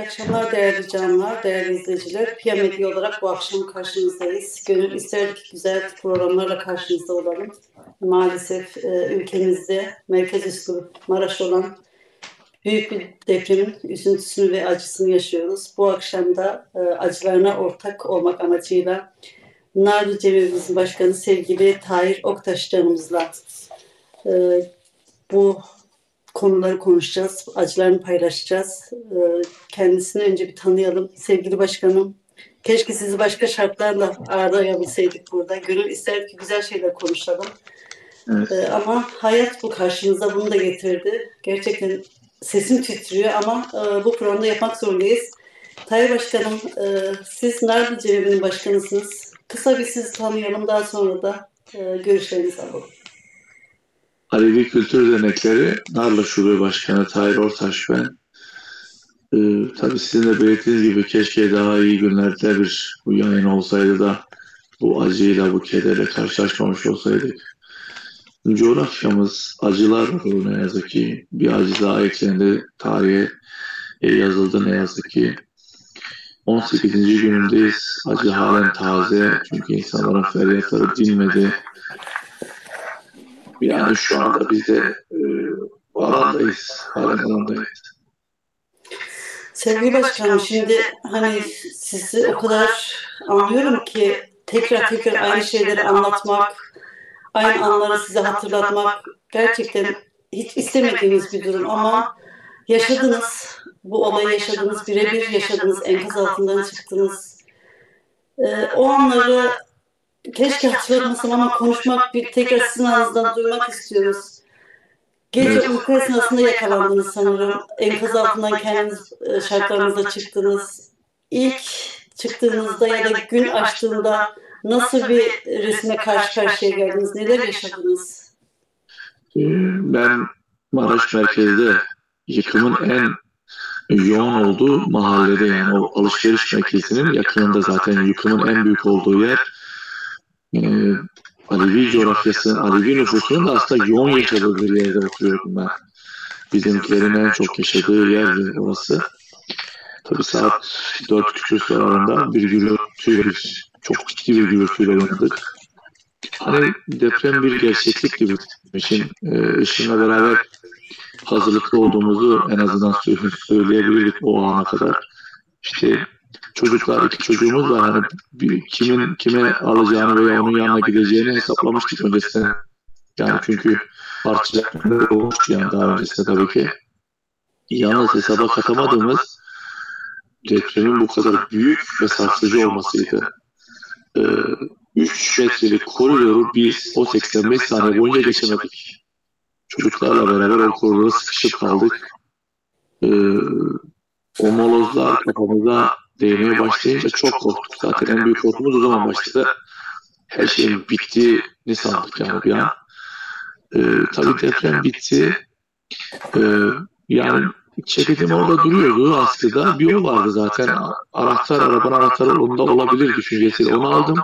akşamlar değerli canlar, değerli izleyiciler. Piyamedi olarak bu akşam karşınızdayız. Gönül isterdik güzel programlarla karşınızda olalım. Maalesef e, ülkemizde merkez üstü Maraş olan büyük bir depremin üzüntüsünü ve acısını yaşıyoruz. Bu akşam da e, acılarına ortak olmak amacıyla Narlı Cemevimizin Başkanı sevgili Tahir Oktaş canımızla e, bu konuları konuşacağız, acılarını paylaşacağız. Ee, kendisini önce bir tanıyalım. Sevgili başkanım, keşke sizi başka şartlarla ağırlayabilseydik burada. Gönül isterdi ki güzel şeyler konuşalım. Evet. Ee, ama hayat bu karşınıza bunu da getirdi. Gerçekten sesim titriyor ama e, bu programda yapmak zorundayız. Tayyip Başkanım, e, siz Narlı Cenevi'nin başkanısınız. Kısa bir sizi tanıyalım, daha sonra da e, görüşlerinizi alalım. Alevi Kültür Dernekleri Narlı Şube Başkanı Tahir Ortaş ben. Ee, tabii sizin de belirttiğiniz gibi keşke daha iyi günlerde bir bu yayın olsaydı da bu acıyla, bu kederle karşılaşmamış olsaydık. Coğrafyamız acılar ne yazık ki. Bir acı daha eklendi tarihe e, yazıldı ne yazık ki. 18. günündeyiz. Acı halen taze. Çünkü insanların feryatları dinmedi. Yani şu anda biz de e, bu alandayız. Halen alandayız. Sevgili Başkanım şimdi hani sizi o kadar anlıyorum ki tekrar tekrar aynı şeyleri anlatmak, aynı anları size hatırlatmak gerçekten hiç istemediğiniz bir durum ama yaşadınız, bu olayı yaşadınız, birebir yaşadınız, enkaz altından çıktınız. Ee, o anları keşke hatırlatmasam ama konuşmak bir tekrar sizin ağzından duymak istiyoruz. Gece uyku esnasında yakalandınız sanırım. Enkaz altından kendiniz e, şartlarınızda çıktınız. İlk çıktığınızda ya da gün açtığında nasıl bir resme karşı karşıya geldiniz? Neler yaşadınız? Ben Maraş merkezde yıkımın en yoğun olduğu mahallede yani o alışveriş merkezinin yakınında zaten yıkımın en büyük olduğu yer e, Alevi coğrafyasının, Alevi nüfusunun da aslında yoğun yaşadığı bir yerde oturuyorum ben. Bizimkilerin en çok yaşadığı yerdi orası. Tabii saat dört küsur sıralarında bir gürültüyle, çok ciddi bir gürültüyle uyandık. Hani deprem bir gerçeklik gibi için e, eşimle beraber hazırlıklı olduğumuzu en azından söyleyebilirdik o ana kadar. İşte çocuklar, iki çocuğumuz var. Hani bir, kimin kime alacağını veya onun yanına gideceğini hesaplamıştık öncesinde. Yani çünkü parçalar olmuştu yani daha öncesinde tabii ki. Yalnız hesaba katamadığımız depremin bu kadar büyük ve sarsıcı olmasıydı. Ee, 3 metrelik koridoru biz o 85 saniye boyunca geçemedik. Çocuklarla beraber o koridora sıkışıp kaldık. Ee, o molozlar kafamıza değmeye başlayınca çok korktuk. Zaten en büyük korkumuz o zaman başladı. Her şeyin bittiğini sandık yani bir an. Ee, tabii deprem bitti. Ee, yani ceketim orada duruyordu askıda. Bir yol vardı zaten. Anahtar, arabanın anahtarı onda olabilir düşüncesiyle. Onu aldım.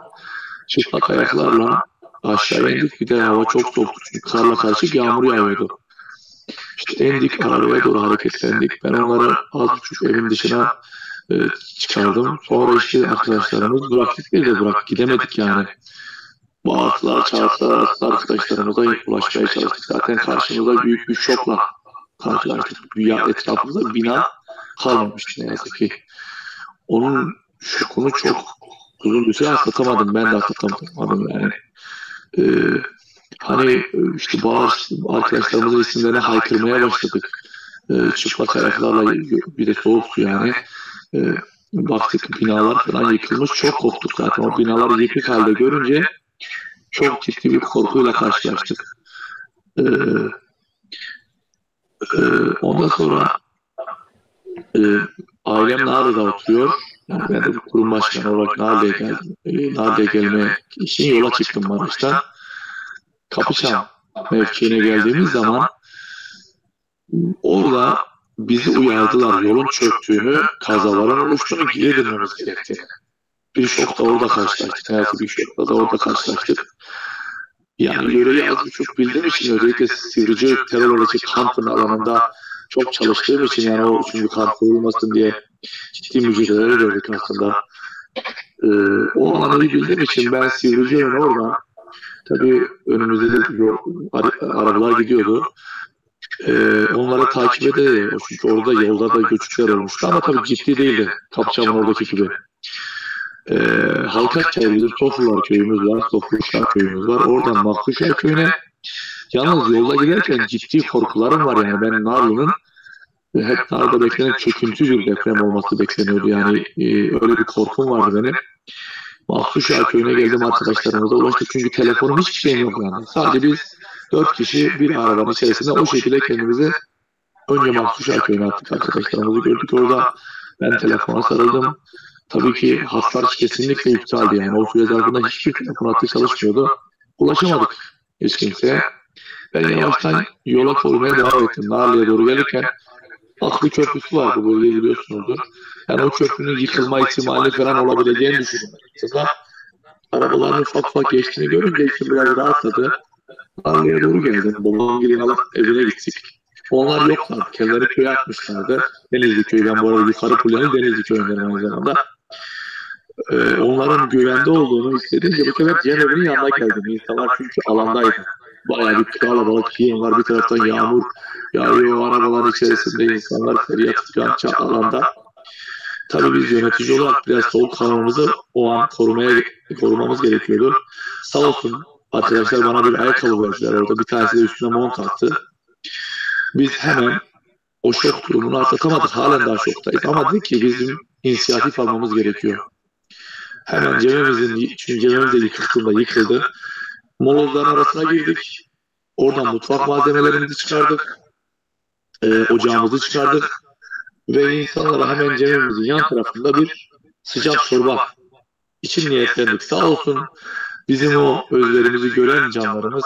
Çıplak ayaklarla aşağı indik. Bir de hava çok soğuktu çünkü karla karışık yağmur yağıyordu. İşte indik arabaya doğru hareketlendik. Ben onları az buçuk evin dışına e, çıkardım. Sonra işte arkadaşlarımız bıraktık değil de bırak gidemedik yani. Bağırtılar, çağırtılar, arkadaşlarımıza ulaşmaya çalıştık. Zaten karşımıza büyük bir şokla karşılaştık. Ya etrafımızda bina kalmamıştı ne yazık ki. Onun şokunu çok uzun bir süre atlatamadım. Ben de atlatamadım yani. Ee, hani işte bazı arkadaşlarımızın isimlerine haykırmaya başladık. Ee, çıplak ayaklarla bir de soğuktu yani e, baktık binalar falan yıkılmış. Çok korktuk zaten. O binaları yıkık halde görünce çok ciddi bir korkuyla karşılaştık. E, e, ondan sonra e, ailem Narlı'da oturuyor. Yani ben de kurum başkanı olarak Narlı'ya geldim. E, gelme için yola çıktım Maraş'tan. Kapıçam mevkiine geldiğimiz zaman orada bizi uyardılar yolun çöktüğünü, kazaların oluştuğunu geri dönmemiz gerektiğini. Bir şokta orada karşılaştık. Hayatı bir şokta da orada karşılaştık. Yani yöreyi az buçuk bildiğim için özellikle Sivrice terör olacak kampın alanında çok çalıştığım için yani o çünkü kan olmasın diye ciddi mücadeleler verdik aslında. Ee, o alanı bildiğim için ben Sivrice'nin orada tabii önümüzde de arabalar gidiyordu. Ee, onları takip ede çünkü orada yolda da göçükler olmuştu. ama tabii ciddi değildi. Kapçam'ın oradaki gibi. Ee, Halkakçay bizim Toflular köyümüz var, Tofluşlar köyümüz var. Oradan Makluşlar köyüne yalnız yolda giderken ciddi korkularım var yani. ben Narlı'nın hep Nar'da beklenen çöküntü bir deprem olması bekleniyordu. yani e, öyle bir korkum vardı benim. Mahsuşa köyüne geldim arkadaşlarımıza ulaştık. çünkü telefonum hiçbir şeyim yok yani. Sadece biz dört kişi bir arabanın içerisinde o şekilde kendimizi önce Mahsuşa köyüne attık arkadaşlarımızı gördük orada ben telefona sarıldım. Tabii ki hatlar kesinlikle iptaldi yani o süre zarfında hiçbir telefon hattı çalışmıyordu. Ulaşamadık hiç kimseye. Ben yavaştan yola korumaya devam ettim. Narlı'ya doğru gelirken Aklı Köprüsü var bu bölgeyi biliyorsunuzdur. Yani o köprünün yıkılma ihtimali falan olabileceğini düşündüm. Aslında arabaların ufak ufak geçtiğini görünce için biraz rahatladı. Narlı'ya doğru geldim. Babamın gelin alıp evine gittik. Onlar yoklar. Kendileri köye atmışlardı. Denizli köyü. Ben bu arada yukarı kulenin Denizli köyünden aynı zamanda. Ee, onların güvende olduğunu hissedince bu sefer diğer evinin yanına geldim. İnsanlar çünkü alandaydı. Bayağı bir kalabalık yığın var. Bir taraftan yağmur yağıyor. O arabalar içerisinde insanlar feryat figan alanda. Tabii biz yönetici olarak biraz soğuk kanalımızı o an korumaya korumamız gerekiyordu. Sağ olsun arkadaşlar bana bir ayakkabı verdiler orada. Bir tanesi de üstüne mont attı. Biz hemen o şok durumunu atlatamadık. Halen daha şoktayız. Ama dedik ki bizim inisiyatif almamız gerekiyor. Hemen cebimizin, çünkü cebimiz de yıkıldığında yıkıldı. Molozların arasına girdik. Oradan mutfak malzemelerimizi çıkardık. E, ocağımızı çıkardık. Ve insanlara hemen cebimizin yan tarafında bir sıcak çorba için niyetlendik. Sağ olsun bizim o özlerimizi gören canlarımız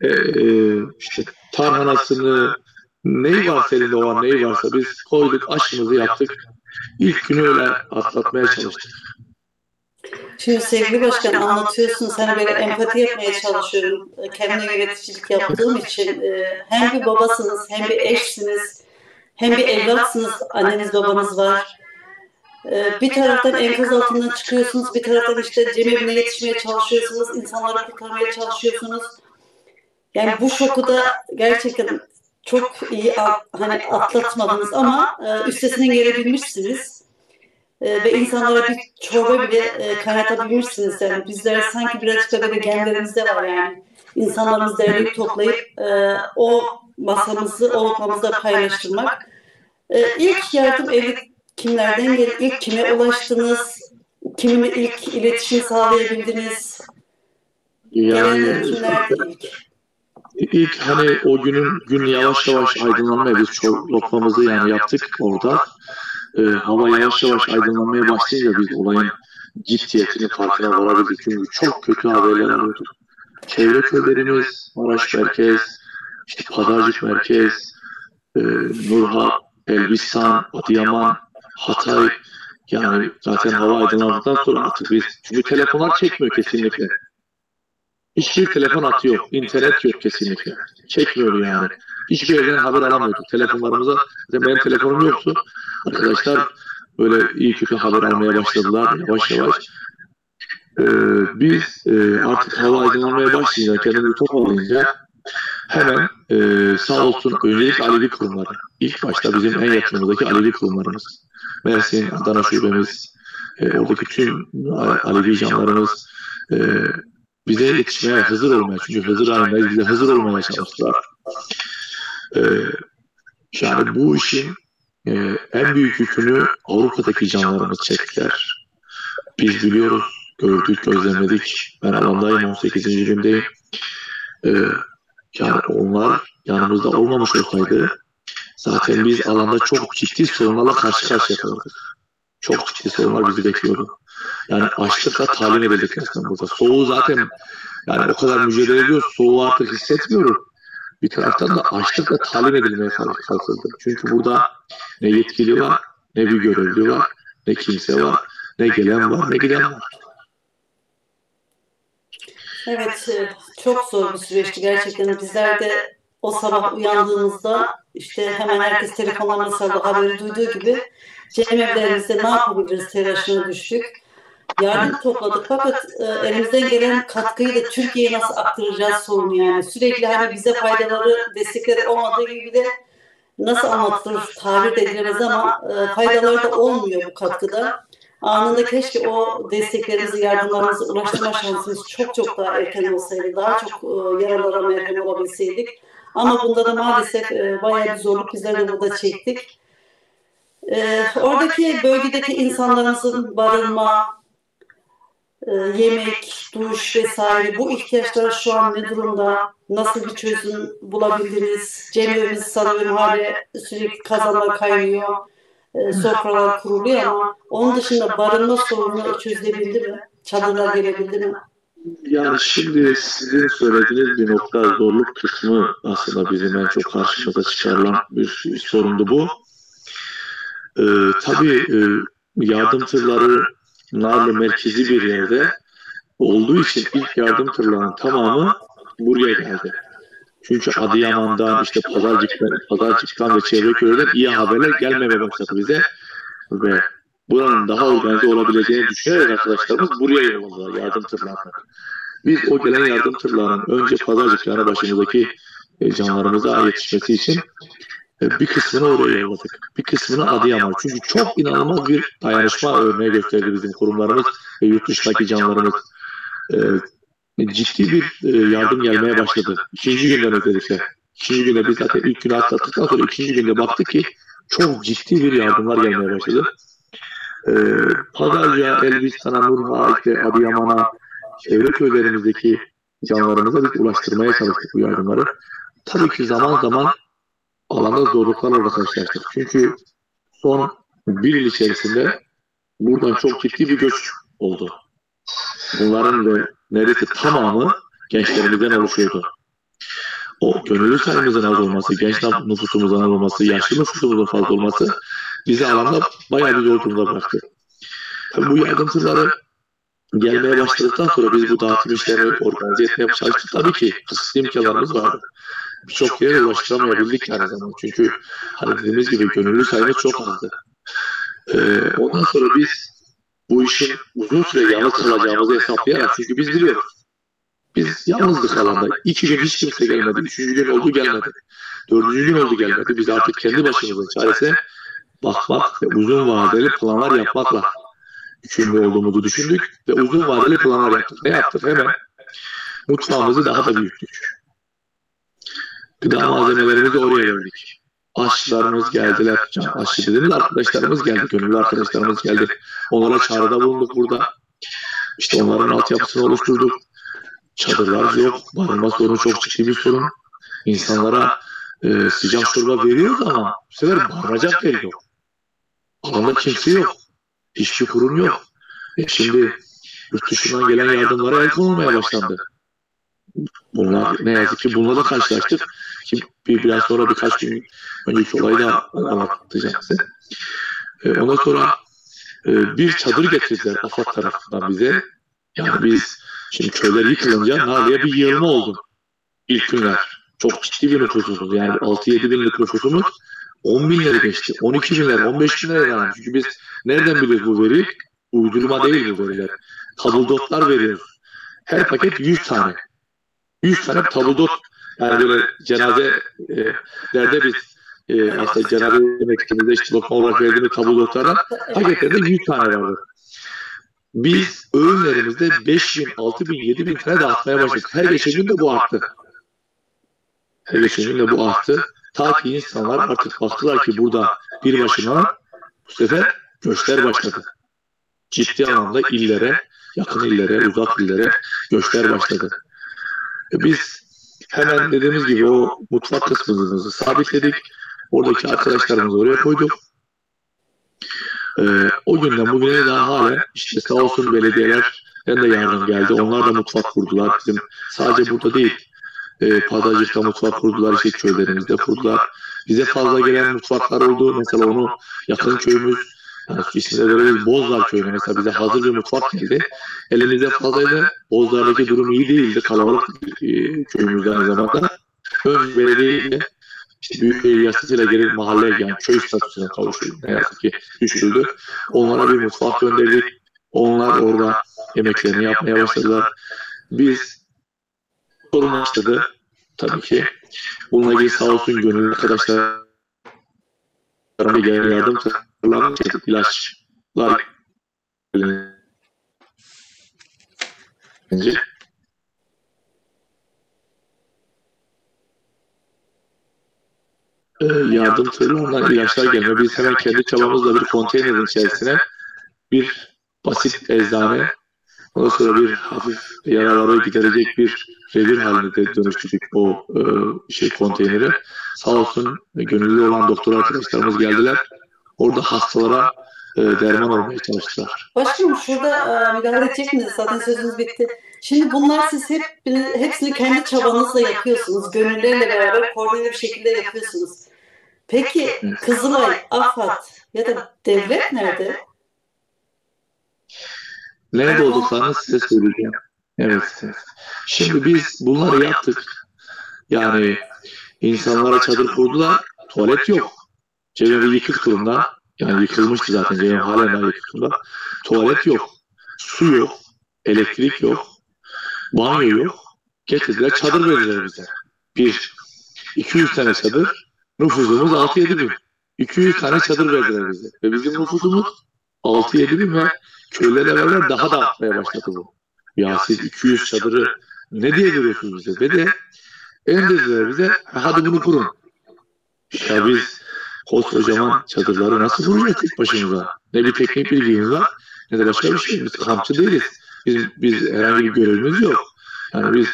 e, e, işte tarhanasını neyi varsa elinde o an neyi varsa biz koyduk aşımızı yaptık. İlk günü öyle atlatmaya çalıştık. Şimdi sevgili başkan anlatıyorsun sana böyle empati yapmaya çalışıyorum. Kendine yöneticilik yaptığım için e, hem bir babasınız hem bir eşsiniz hem bir evlatsınız anneniz babanız var. E, bir taraftan enkaz altından çıkıyorsunuz bir taraftan işte cemevine yetişmeye çalışıyorsunuz insanları kurtarmaya çalışıyorsunuz. Yani bu şoku da gerçekten çok iyi hani atlatmadınız ama e, üstesinden gelebilmişsiniz e, ve insanlara bir çorba bile e, kaynatabilmişsiniz. Yani bizler sanki birazcık da böyle genlerimizde var yani. İnsanlarımızı derleyip toplayıp e, o masamızı, o lokmamızı paylaştırmak. E, ilk yardım eli kimlerden geldi? İlk kime ulaştınız? Kiminle ilk iletişim sağlayabildiniz? Yani kimlerdi ilk? İlk hani o günün gün yavaş yavaş aydınlanmaya biz çok lokmamızı yani yaptık orada e, hava yavaş yavaş aydınlanmaya başlayınca biz olayın ciddiyetini farkına varabildik. Çünkü çok kötü haberler alıyorduk. Çevre köylerimiz, Maraş Merkez, işte Pazarcık Merkez, e, Nurha, Elbistan, Adıyaman, Hatay, yani zaten hava aydınlandıktan sonra artık biz, çünkü telefonlar çekmiyor kesinlikle. Hiçbir telefon atı yok, internet yok kesinlikle. Çekmiyor yani. Hiçbir yerden haber alamıyorduk. Telefonlarımıza, benim telefonum yoktu. Arkadaşlar böyle iyi kötü haber almaya başladılar yavaş yavaş. Ee, biz e, artık hava aydınlanmaya başlayınca, kendimizi toparlayınca hemen e, sağ olsun öncelikle Alevi kurumları. İlk başta bizim en yakınımızdaki Alevi kurumlarımız. Mersin, Adana şubemiz, e, oradaki tüm Alevi canlarımız e, bize yetişmeye hazır olmaya, çünkü hazır halinde bize hazır olmaya çalıştılar. E, yani bu işin e, en büyük yükünü Avrupa'daki canlarımız çektiler. Biz biliyoruz, gördük, gözlemledik. Ben alandayım, 18. günümdeyim. E, yani onlar yanımızda olmamış olsaydı zaten biz alanda çok ciddi sorunlarla karşı karşıya kalırdık. Çok ciddi sorunlar bizi bekliyordu. Yani açlıkla talim edildik resmen burada. Soğuğu zaten yani o kadar mücadele ediyoruz. Soğuğu artık hissetmiyoruz bir taraftan da açlıkla talim edilmeye kalkıldı. Çünkü burada ne yetkili var, ne bir görevli var, ne kimse var, ne gelen var, ne giden var. Evet, çok zor bir süreçti gerçekten. Bizler de o sabah uyandığımızda işte hemen herkes telefonlarına sardı haberi duyduğu gibi cemevlerimizde ne yapabiliriz telaşına düştük. Yardım topladık fakat e, elimizden gelen katkıyı da Türkiye'ye nasıl aktaracağız sorunu yani. Sürekli hani bize faydaları, destekleri olmadığı gibi de nasıl anlatılır tabir edilemez ama e, faydaları da olmuyor bu katkıda. Anında keşke o desteklerimizi, yardımlarımızı ulaştırma şansımız çok çok daha erken olsaydı, daha çok e, yaralara merhem olabilseydik. Ama bunda da maalesef e, bayağı bir zorluk bizler de burada çektik. E, oradaki bölgedeki insanlarımızın barınma, e, yemek, duş vesaire bu ihtiyaçlar şu an ne durumda? Nasıl bir çözüm bulabiliriz? Cemevimiz sanıyorum hala sürekli kazanlar kaynıyor. E, sofralar kuruluyor ama onun dışında barınma sorunu çözülebildi mi? Çadırlar gelebildi mi? Yani şimdi sizin söylediğiniz bir nokta zorluk kısmı aslında bizim en çok karşımıza çıkarılan bir, sorundu bu. Ee, tabii e, yardım tırları Narlı merkezi bir yerde olduğu için ilk yardım tırlarının tamamı buraya geldi. Çünkü Adıyaman'dan, işte Pazarcık'tan, Pazarcık'tan ve çevre köylerden iyi haberler gelmemeye başladı bize. Ve buranın daha organize olabileceğini düşünerek arkadaşlarımız buraya yolladılar yardım tırlarını. Biz o gelen yardım tırlarının önce Pazarcık yanı başımızdaki e, canlarımıza yetişmesi için e, bir kısmını oraya yolladık. Bir kısmını Adıyaman. Çünkü çok inanılmaz bir dayanışma örneği gösterdi bizim kurumlarımız ve yurt dışındaki canlarımız. E, ciddi bir yardım gelmeye başladı. İkinci günden özellikle. İkinci günde biz zaten ilk günü atlattıktan sonra ikinci günde baktık ki çok ciddi bir yardımlar gelmeye başladı. E, Pazarca, Elbistan'a, Nurha, işte Adıyaman'a, çevre köylerimizdeki canlarımıza biz ulaştırmaya çalıştık bu yardımları. Tabii ki zaman zaman alanda zorluklarla karşılaştık. Çünkü son bir yıl içerisinde buradan çok ciddi bir göç oldu. Bunların ve neredeyse tamamı gençlerimizden oluşuyordu. O gönüllü sayımızın az olması, genç nüfusumuzun az olması, yaşlı nüfusumuzun fazla olması bizi alanda bayağı bir durumda bıraktı. Tabii bu yardımcıları gelmeye başladıktan sonra biz bu dağıtım işlerini organize etmeye çalıştık. Tabii ki kısıtlı imkanlarımız vardı. Birçok yere ulaştıramayabildik her zaman. Çünkü hani dediğimiz gibi gönüllü sayımız çok azdı. Ee, ondan sonra biz bu işin uzun süre yalnız kalacağımızı hesaplayarak çünkü biz biliyoruz. Biz yalnızdık alanda. İki gün hiç kimse gelmedi. Üçüncü gün oldu gelmedi. Dördüncü gün oldu gelmedi. Biz artık kendi başımızın çaresine bakmak ve uzun vadeli planlar yapmakla yükümlü olduğumuzu düşündük ve uzun vadeli planlar yaptık. Ne yaptık? Hemen mutfağımızı daha da büyüttük. Gıda malzemelerimizi oraya verdik. Aşçılarımız geldiler. Aşçı dediğimiz arkadaşlarımız geldi. Gönüllü arkadaşlarımız geldi. Onlara çağrıda bulunduk burada. İşte onların altyapısını oluşturduk. Çadırlar yok. Barınma sorunu çok ciddi bir sorun. İnsanlara e, sıcak çorba veriyoruz ama bu sefer barınacak yer yok. Alanda kimse yok. Hiçbir kurum yok. E şimdi yurt dışından gelen yardımlara el konulmaya başlandı. Bunlar ne yazık ki bununla da karşılaştık. Ki bir, biraz sonra birkaç gün önceki olayı da anlatacağım size. E, ondan sonra e, bir çadır getirdiler AFAD tarafından bize. Yani biz şimdi köyler yıkılınca Nali'ye bir yığılma oldu. İlk günler. Çok ciddi bir nüfusumuz. Yani 6-7 bin nüfusumuz 10 binleri geçti. 12 binler, 15 binler yani. Çünkü biz nereden biliyoruz bu veri? Uydurma değil bu veriler. Tabuldotlar veriyoruz. Her paket 100 tane. 100 tane tabuldot. Yani böyle cenaze e, derde biz e, aslında cenaze yemekimizde işte lokma olarak verdiğimiz tabuldotlardan paketlerde 100 tane vardı. Biz öğünlerimizde 5 bin, 6 bin, 7 bin tane dağıtmaya başladık. Her geçen gün de bu arttı. Her geçen gün de bu arttı. Ta ki insanlar artık baktılar ki burada bir başına bu sefer göçler başladı. Ciddi anlamda illere, yakın illere, uzak illere göçler başladı. E biz hemen dediğimiz gibi o mutfak kısmımızı sabitledik. Oradaki arkadaşlarımızı oraya koyduk. Ee, o günden bugüne daha hala işte sağ olsun belediyeler de yardım geldi. Onlar da mutfak kurdular. Bizim sadece burada değil. E, Pazarcık'ta mutfak kurdular, işte köylerimizde kurdular. Bize fazla gelen mutfaklar oldu. Mesela onu yakın köyümüz yani ismini verebiliriz. Bozlar köyüne mesela bize hazır bir mutfak geldi. Elimizde fazlaydı. Bozlar'daki durum iyi değildi. Kalabalık e, köyümüzde aynı zamanda. Önce belediye işte büyükşehir yasasıyla geri mahalle yani köy statüsüne kavuşuldu. Ne yazık ki düşürüldü. Onlara bir mutfak gönderdik. Onlar orada yemeklerini yapmaya başladılar. Biz sorun başladı tabii ki. Bununla ilgili sağ olsun gönüllü arkadaşlar gelen yardım tırlarının ilaçlar Bence yardım tırlarından ilaçlar gelmiyor. Biz hemen kendi çabamızla bir konteynerin içerisine bir basit eczane ondan sonra bir hafif yaraları giderecek bir revir halinde dönüştürdük o e, şey konteyneri. Sağ olsun gönüllü olan doktor arkadaşlarımız geldiler. Orada hastalara e, derman olmaya çalıştılar. Başkanım şurada e, müdahale edecek misiniz? Zaten sözünüz bitti. Şimdi bunlar siz hep hepsini kendi çabanızla yapıyorsunuz. Gönüllerle beraber koordineli bir şekilde yapıyorsunuz. Peki Kızılay, AFAD ya da devlet nerede? Nerede olduklarını size söyleyeceğim. Evet. Şimdi biz bunları yaptık. Yani insanlara çadır kurdular. Tuvalet yok. Cenevi yıkık durumda. Yani yıkılmıştı zaten Cenevi halen yıkık durumda. Tuvalet yok. Su yok. Elektrik yok. Banyo yok. Getirdiler çadır verdiler bize. Bir, 200 tane çadır. Nüfusumuz 6-7 bin. 200 tane çadır verdiler bize. Ve bizim nüfusumuz 6-7 bin ve köylerle beraber daha da artmaya başladı bu. Ya siz 200 çadırı ne diye görüyorsunuz bize? Ve de en dediler bize hadi bunu kurun. Ya biz koskocaman çadırları nasıl kuracağız tek başımıza? Ne bir teknik bilgimiz var ne de başka bir şey. Biz kampçı değiliz. Biz, biz herhangi bir görevimiz yok. Yani biz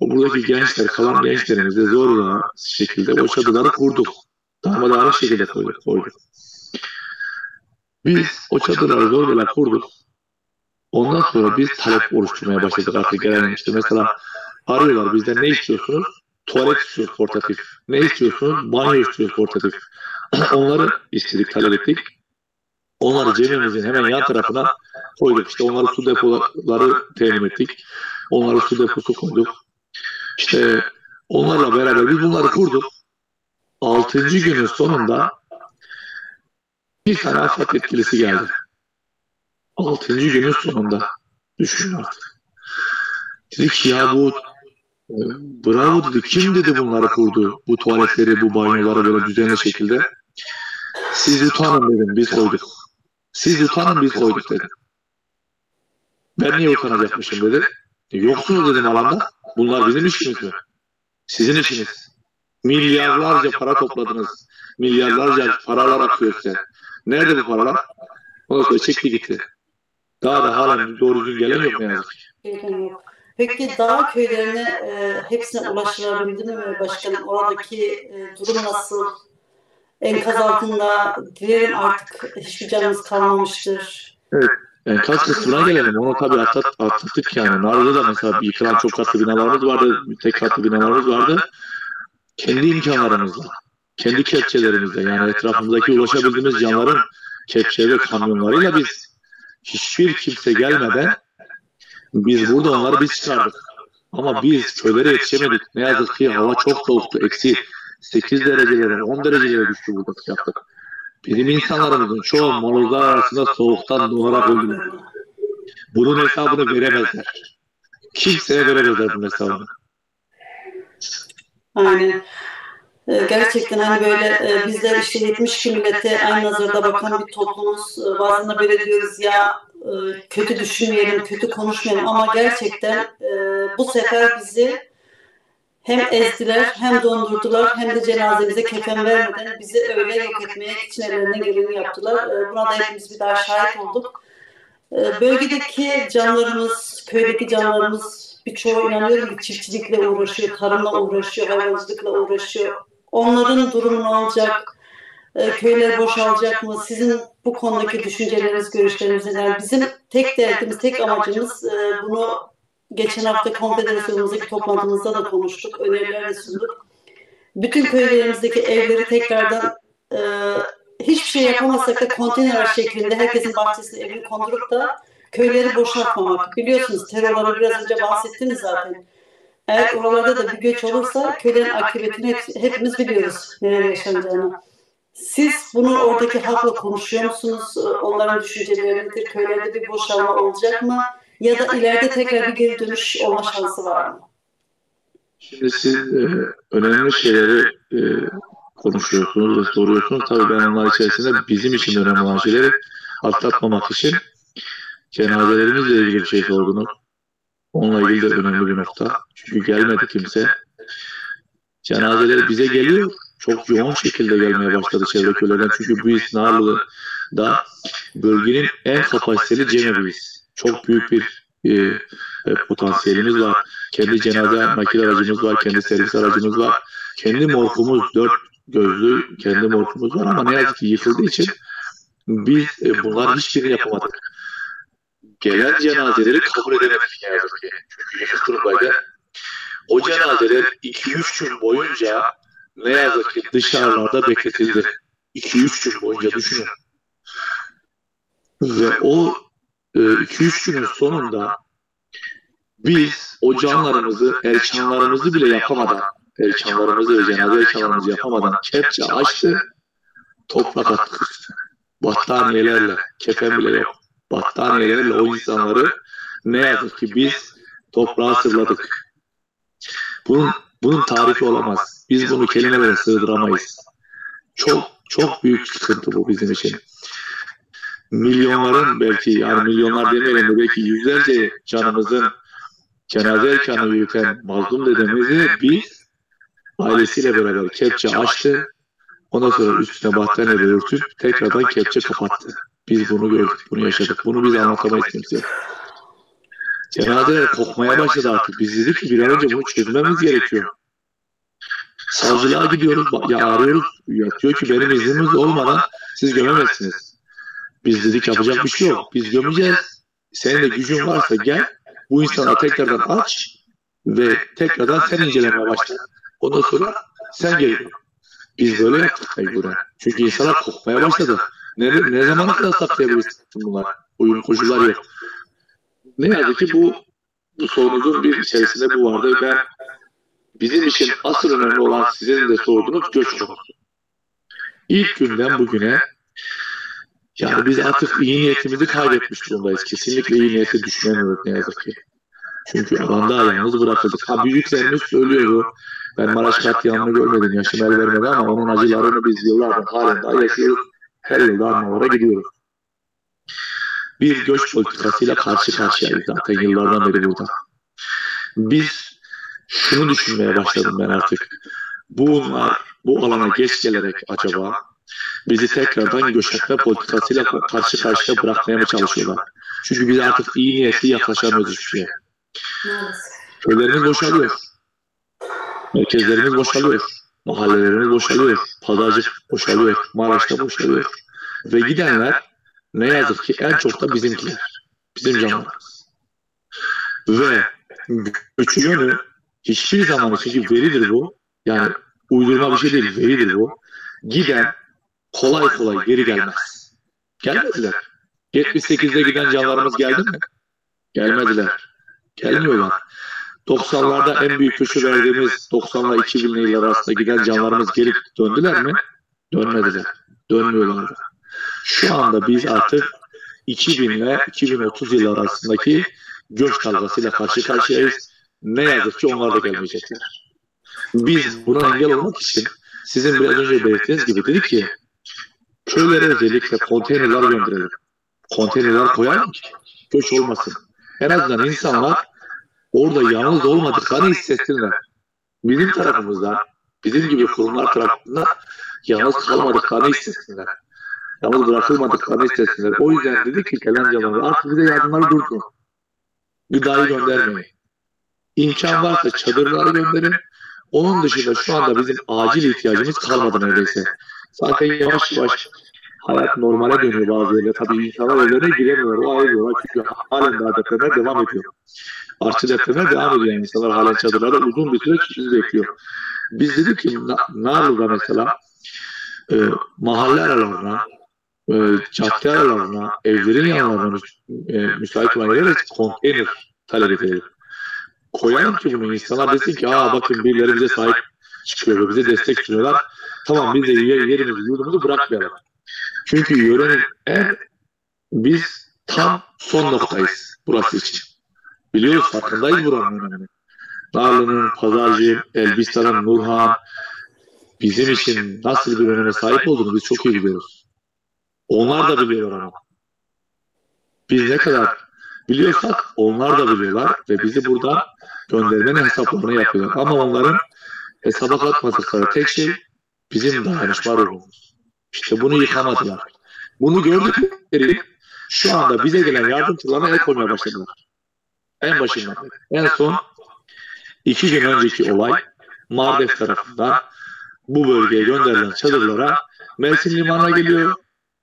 o buradaki gençler, kalan gençlerimizle zorla şekilde o çadırları kurduk. Darmadağın şekilde koyduk. koyduk. Biz o çadırları zorla kurduk. Ondan sonra biz talep oluşturmaya başladık artık gelen işte mesela arıyorlar bizden ne istiyorsunuz? Tuvalet istiyoruz portatif. Ne istiyorsunuz? Banyo istiyoruz portatif. Onları istedik, talep ettik. Onları cebimizin hemen yan tarafına koyduk. İşte onları su depoları temin ettik. Onları su deposu koyduk. İşte onlarla beraber biz bunları kurduk. Altıncı günün sonunda bir tane afet geldi. Altıncı günün sonunda düşün artık. Dedik ya bu e, bravo dedi. Kim dedi bunları kurdu? Bu tuvaletleri, bu banyoları böyle düzenli şekilde. Siz utanın dedim. Biz koyduk. Siz utanın biz koyduk dedim. Ben niye utanacakmışım dedi. E, yoksunuz dedim alanda. Bunlar bizim işimiz mi? Sizin işiniz. Milyarlarca para topladınız. Milyarlarca paralar akıyor size. Nerede bu paralar? Ondan sonra çekti gitti. Daha da halen doğru düzgün gelen yok ne yazık ki. Peki dağ köylerine e, hepsine ulaşılabildi mi başkanım? Oradaki e, durum nasıl? Enkaz altında dilerim artık hiçbir canımız kalmamıştır. Evet. Enkaz kısmına gelelim. Onu tabii atlat, atlattık yani. Narlı'da da mesela bir yıkılan çok katlı binalarımız vardı. Tek katlı binalarımız vardı. Kendi imkanlarımızla, kendi kepçelerimizle yani etrafımızdaki ulaşabildiğimiz canların kepçe ve kamyonlarıyla biz hiçbir kimse gelmeden biz burada onları biz çıkardık. Ama biz köylere yetişemedik. Ne yazık ki hava çok soğuktu. Eksi 8 derecelere, 10 derecelere düştü burada sıcaklık. Bizim insanlarımızın çoğu molozlar arasında soğuktan doğarak öldüler. Bunun hesabını veremezler. Kimseye veremezler bunun hesabını. Aynen. Ee, gerçekten hani böyle e, bizler işte 70 millete aynı nazarda bakan bir toplumuz. E, bazen de böyle diyoruz ya e, kötü düşünmeyelim, kötü konuşmayalım ama gerçekten bu sefer bizi hem ezdiler, hem dondurdular, hem de cenazemize kefen vermeden bizi öyle yok etmeye için ellerinden geleni yaptılar. Buna da hepimiz bir daha şahit olduk. Bölgedeki canlarımız, köydeki canlarımız birçoğu inanıyorum ki çiftçilikle uğraşıyor, tarımla uğraşıyor, hayvancılıkla uğraşıyor. Onların durumu ne olacak? E, köyler boşalacak mı? Sizin bu konudaki düşünceleriniz, görüşleriniz neler? Bizim tek derdimiz, tek amacımız e, bunu geçen hafta konfederasyonumuzdaki toplantımızda da konuştuk. Öneriler de sunduk. Bütün köylerimizdeki evleri tekrardan e, hiçbir şey yapamazsak da konteyner şeklinde herkesin bahçesine evini kondurup da köyleri boşaltmamak. Biliyorsunuz terörleri biraz önce bahsettiniz zaten Eğer oralarda da bir göç olursa köylerin akıbetini hep, hepimiz biliyoruz neler yaşanacağını. Siz bunu oradaki halkla konuşuyor musunuz? Onların düşünceleri nedir? Köylerde bir boşalma olacak mı? Ya da ileride tekrar bir geri dönüş olma şansı var mı? Şimdi siz e, önemli şeyleri e, konuşuyorsunuz ve soruyorsunuz. Tabii ben onlar içerisinde bizim için önemli olan şeyleri atlatmamak için cenazelerimizle ilgili bir şey sordunuz. Onunla ilgili de önemli bir nokta. Çünkü gelmedi kimse. Cenazeler bize geliyor. Çok yoğun şekilde gelmeye başladı çevre köylerden. Çünkü biz Narlı'da bölgenin en kapasiteli cemeviyiz. Çok büyük bir e, e, potansiyelimiz var. Kendi cenaze nakil aracımız var, kendi servis aracımız var. Kendi morgumuz, dört gözlü kendi morgumuz var ama ne yazık ki yıkıldığı için biz e, bunların hiçbirini yapamadık. Gelen cenazeleri kabul edemedik ne yazık ki. Çünkü yıkık durumdaydı. O cenazeler 2-3 gün boyunca ne yazık ki dışarılarda bekletildi. 2-3 gün boyunca düşünün. Ve o 2-3 e, günün sonunda biz o canlarımızı, erkanlarımızı bile yapamadan, erkanlarımızı ve cenaze erkanlarımızı yapamadan kepçe açtı, toprak attık. Battaniyelerle, kefen bile yok. Battaniyelerle o insanları ne yazık ki biz toprağa sırladık. Bunun, bunun tarifi olamaz. Biz bunu kelimelere sığdıramayız. Çok çok büyük sıkıntı bu bizim için. Milyonların belki yani milyonlar demeyelim de belki yüzlerce canımızın cenaze erkanı yürüten mazlum dedemizi biz ailesiyle beraber kepçe açtı. Ondan sonra üstüne battaniyeyle örtüp tekrardan kepçe kapattı. Biz bunu gördük, bunu yaşadık. Bunu biz anlatamayız kimseye. Cenazeler kokmaya başladı artık. Biz dedik ki bir an önce bunu çözmemiz gerekiyor. Savcılığa gidiyoruz, ya arıyoruz. Ya ki benim iznimiz olmadan siz gömemezsiniz. Biz dedik yapacak bir şey yok. Biz gömeceğiz. Senin de gücün varsa gel. Bu insana tekrardan aç ve tekrardan sen incelemeye başla. Ondan sonra sen gel. Biz böyle yaptık mecburen. Çünkü insanlar kokmaya başladı. Ne, ne zamana kadar saklayabilirsin bunlar? Uyum koşullar yok. Ne yazık ki bu, bu sorunuzun bir içerisinde bu vardı. Ben bizim için asıl önemli olan sizin de sorduğunuz göç konusu. İlk günden bugüne yani biz artık iyi niyetimizi kaybetmiş durumdayız. Kesinlikle iyi niyeti düşünemiyoruz ne yazık ki. Çünkü alanda yalnız bırakıldık. Ha büyüklerimiz söylüyordu. Ben Maraş katliamını görmedim. Yaşım el vermedi ama onun acılarını biz yıllardır halen daha yaşıyoruz. Her yılda anmalara gidiyoruz. Bir göç politikasıyla karşı karşıyayız zaten yıllardan beri burada. Biz şunu düşünmeye başladım ben artık. Bunlar bu alana geç gelerek acaba bizi tekrardan göçetme politikasıyla karşı karşıya bırakmaya mı çalışıyorlar? Çünkü biz artık iyi niyetli yaklaşamıyoruz hiçbir şeye. Köylerimiz boşalıyor. Merkezlerimiz boşalıyor. Mahallelerimiz boşalıyor. Pazarcık boşalıyor. Maraş'ta boşalıyor. Ve gidenler ne yazık ki en çok da bizimkiler. Bizim canlarımız. Ve göçü yönü hiçbir zaman için veridir bu. Yani uydurma bir şey değil, veridir bu. Giden kolay kolay geri gelmez. Gelmediler. 78'de giden canlarımız geldi mi? Gelmediler. Gelmiyorlar. 90'larda en büyük köşe verdiğimiz 90'la 2000'li yıllar arasında giden canlarımız geri döndüler mi? Dönmediler. Dönmüyorlar. Şu anda biz artık 2000 ile 2030 yıllar arasındaki göç dalgasıyla karşı karşıyayız. Ne yazık ki onlar da gelmeyecekler. Biz buna engel olmak için sizin biraz önce belirttiğiniz gibi dedik ki köylere özellikle konteynerler gönderelim. Konteynerler koyalım ki göç olmasın. En azından insanlar orada yalnız olmadıklarını hissetsinler. Bizim tarafımızdan, bizim gibi kurumlar tarafından yalnız kalmadıklarını hissetsinler. Yalnız bırakılmadıklarını hissetsinler. O yüzden dedik ki gelen canlılar artık bize yardımları dursun. Gıdayı göndermeyin. İmkan varsa çadırları gönderin. Onun dışında şu anda bizim acil ihtiyacımız kalmadı neredeyse. Zaten yavaş yavaş hayat normale dönüyor bazı yerler. Tabii insanlar evlerine giremiyor. O ayrılıyorlar çünkü halen daha depremler devam ediyor. Artçı depremler devam ediyor. Yani insanlar halen çadırlarda uzun bir süre bizi bekliyor. Biz dedik ki Narlı'da mesela e, mahalle aralarına, e, cadde aralarına, evlerin yanlarına e, müsait olan yerlere konteyner talep edelim. koyalım ki bunu insanlar desin ki aa bakın birileri bize sahip çıkıyor bize destek sunuyorlar. Tamam biz de yerimizi yurdumuzu bırakmayalım. Çünkü yörenin en biz tam son noktayız burası için. Biliyoruz farkındayız buranın önemini. Narlı'nın, Pazarcı, Elbistan'ın, Nurhan bizim için nasıl bir öneme sahip olduğunu biz çok iyi biliyoruz. Onlar da biliyorlar ama. Biz ne kadar biliyorsak onlar da biliyorlar ve bizi buradan göndermenin hesaplarını yapıyorlar. Ama onların hesaba katmadıkları tek şey bizim dayanışma ruhumuz. İşte bunu yıkamadılar. Bunu gördükleri şu anda bize gelen yardımcılarına el koymaya başladılar. En başından. En son iki gün önceki olay Mardef tarafından bu bölgeye gönderilen çadırlara Mersin Limanı'na geliyor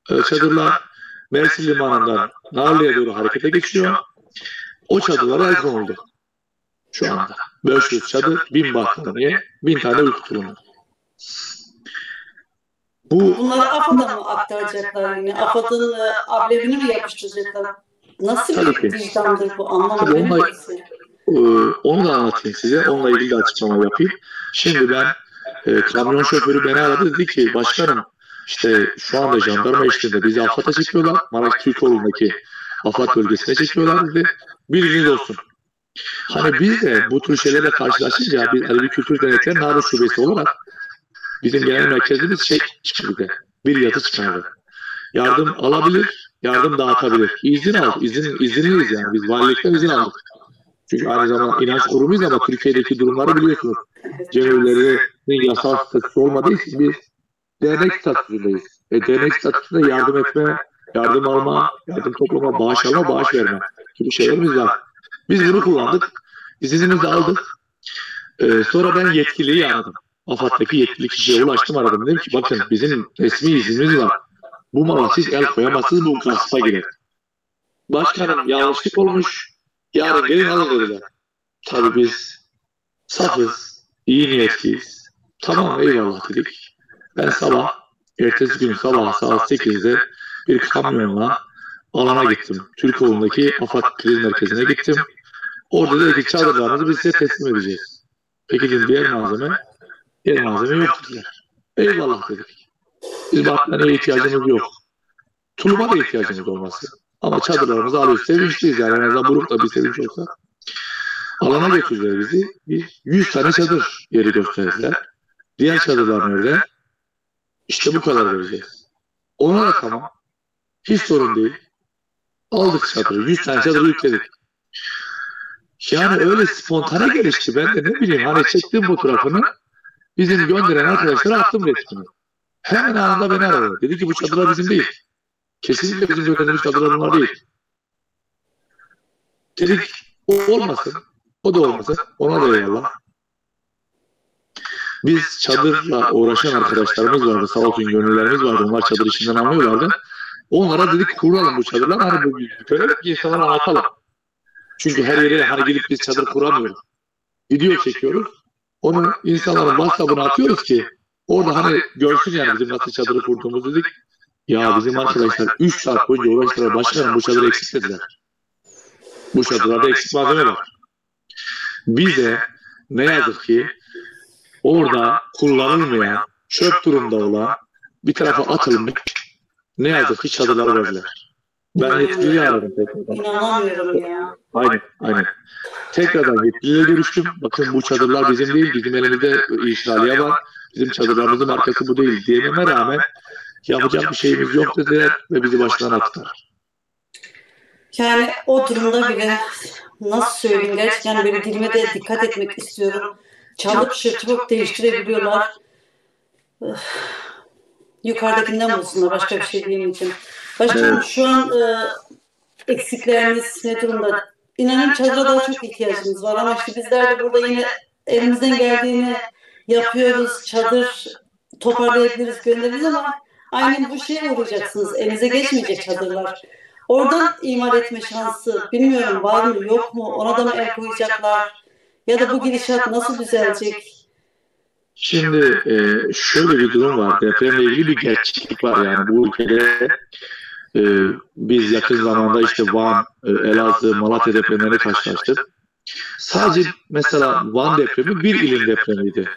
e, çadırlar. Mersin Limanı'ndan Narlı'ya doğru harekete geçiyor. O çadırlara el konuldu. Şu anda. 500 çadır, 1000 battaniye, 1000 tane uyku tulumu. Bu, Bunları AFAD'a mı aktaracaklar yine? AFAD'ın e, ablevini mi yapıştıracaklar? Nasıl Tabii bir ki. vicdandır bu? Anlamadım. Onunla, e, onu da anlatayım size. Onunla ilgili açıklama yapayım. Şimdi ben e, kamyon şoförü beni aradı dedi ki başkanım işte şu anda jandarma eşliğinde bizi AFAD'a çekiyorlar. Maraş Türkoğlu'ndaki AFAD bölgesine çekiyorlar dedi. Bilginiz olsun. Hani biz de bu tür şeylerle karşılaşınca bir Alevi Kültür Denetleri Narı Şubesi olarak bizim genel merkezimiz şey çıktı. Bir yatı çıkardı. Yardım alabilir, yardım dağıtabilir. İzin al, izin, izinliyiz yani. Biz valilikten izin aldık. Çünkü aynı zamanda inanç kurumuyuz ama Türkiye'deki durumları biliyorsunuz. Cemevlerinin yasal statüsü olmadığı için biz dernek statüsündeyiz. E, dernek statüsünde yardım etme, yardım alma, yardım toplama, bağış alma, bağış verme gibi şeylerimiz var. Biz bunu kullandık. İzinimizi aldık. Ee, sonra ben yetkiliyi aradım. AFAD'daki yetkili kişiye ulaştım aradım. Dedim ki bakın bizim resmi iznimiz var. Bu mala siz el koyamazsınız bu gaspa girer. Başkanım yanlışlık olmuş. Yarın gelin alın dediler. Tabii biz safız, iyi niyetliyiz. Tamam eyvallah dedik. Ben sabah, ertesi gün sabah saat 8'de bir kamyonla alana gittim. Türkoğlu'ndaki AFAD kriz merkezine gittim. Orada dedi ki çadırlarınızı biz size teslim edeceğiz. Peki dedim diğer malzeme? Diğer malzeme yok dediler. Eyvallah dedik. Biz ihtiyacımız yok. Tuluma da ihtiyacımız olması. Ama çadırlarımızı alıyoruz. Sevinçliyiz yani. En azından buruk da bir sevinç olsa. Alana götürdüler bizi. Bir 100 tane çadır yeri gösterdiler. Diğer çadırlar nerede? İşte bu kadar vereceğiz. Ona da tamam. Hiç sorun değil. Aldık çadırı. 100 tane çadırı yükledik. Yani öyle spontane gelişti. Ben de ne bileyim hani çektim fotoğrafını bizim gönderen arkadaşlara attım resmini. Hemen anında beni aradı. Dedi ki bu çadırlar bizim değil. Kesinlikle bizim gönderdiğimiz çadırlar bunlar değil. Dedik o olmasın. O da olmasın. Ona da eyvallah. Biz çadırla uğraşan arkadaşlarımız vardı. Sağ olsun gönüllerimiz vardı. Onlar çadır işinden anlıyorlardı. Onlara dedik kuralım bu çadırlar. Hani bu ki insanlara anlatalım. Çünkü her yere hani gidip biz çadır kuramıyoruz. Video çekiyoruz. Onu insanların WhatsApp'ına atıyoruz ki orada hani görsün yani bizim nasıl çadırı kurduğumuzu dedik. Ya bizim arkadaşlar 3 saat boyunca uğraştılar. Başkanım bu çadırı eksik dediler. Bu çadırlarda eksik malzeme var. Bize ne yazık ki orada kullanılmayan, çöp durumda olan bir tarafa atılmış ne yazık ki çadırları verdiler. Ben yetkiliyi aradım tekrardan. İnanamıyorum ya. Aynen, aynen. Tekrardan yetkiliyle görüştüm. Bakın bu çadırlar bizim değil, bizim elimizde işgaliye var. Bizim çadırlarımızın markası bu değil diyememe rağmen yapacak bir şeyimiz yok dediler ve bizi baştan attılar. Yani o durumda bile nasıl söyleyeyim gerçekten böyle dilime de dikkat etmek istiyorum. Çalıp şırtıp değiştirebiliyorlar. Yukarıdakinden bulsunlar başka bir şey diyemeyeceğim. Başkanım evet. şu an e, eksiklerimiz ne durumda? İnanın çadıra daha çok ihtiyacımız var ama işte bizler de burada yine elimizden geldiğini yapıyoruz. Çadır toparlayabiliriz, göndeririz ama aynen bu şeye uğrayacaksınız. Elinize geçmeyecek çadırlar. Oradan imar etme şansı bilmiyorum var mı yok mu ona da mı el koyacaklar ya da bu gidişat nasıl düzelecek? Şimdi e, şöyle bir durum var. Depremle ilgili bir gerçeklik var yani bu ülkede e, biz yakın zamanda işte Van, e, Elazığ, Malatya depremleri karşılaştık. Sadece mesela Van depremi bir ilin depremiydi.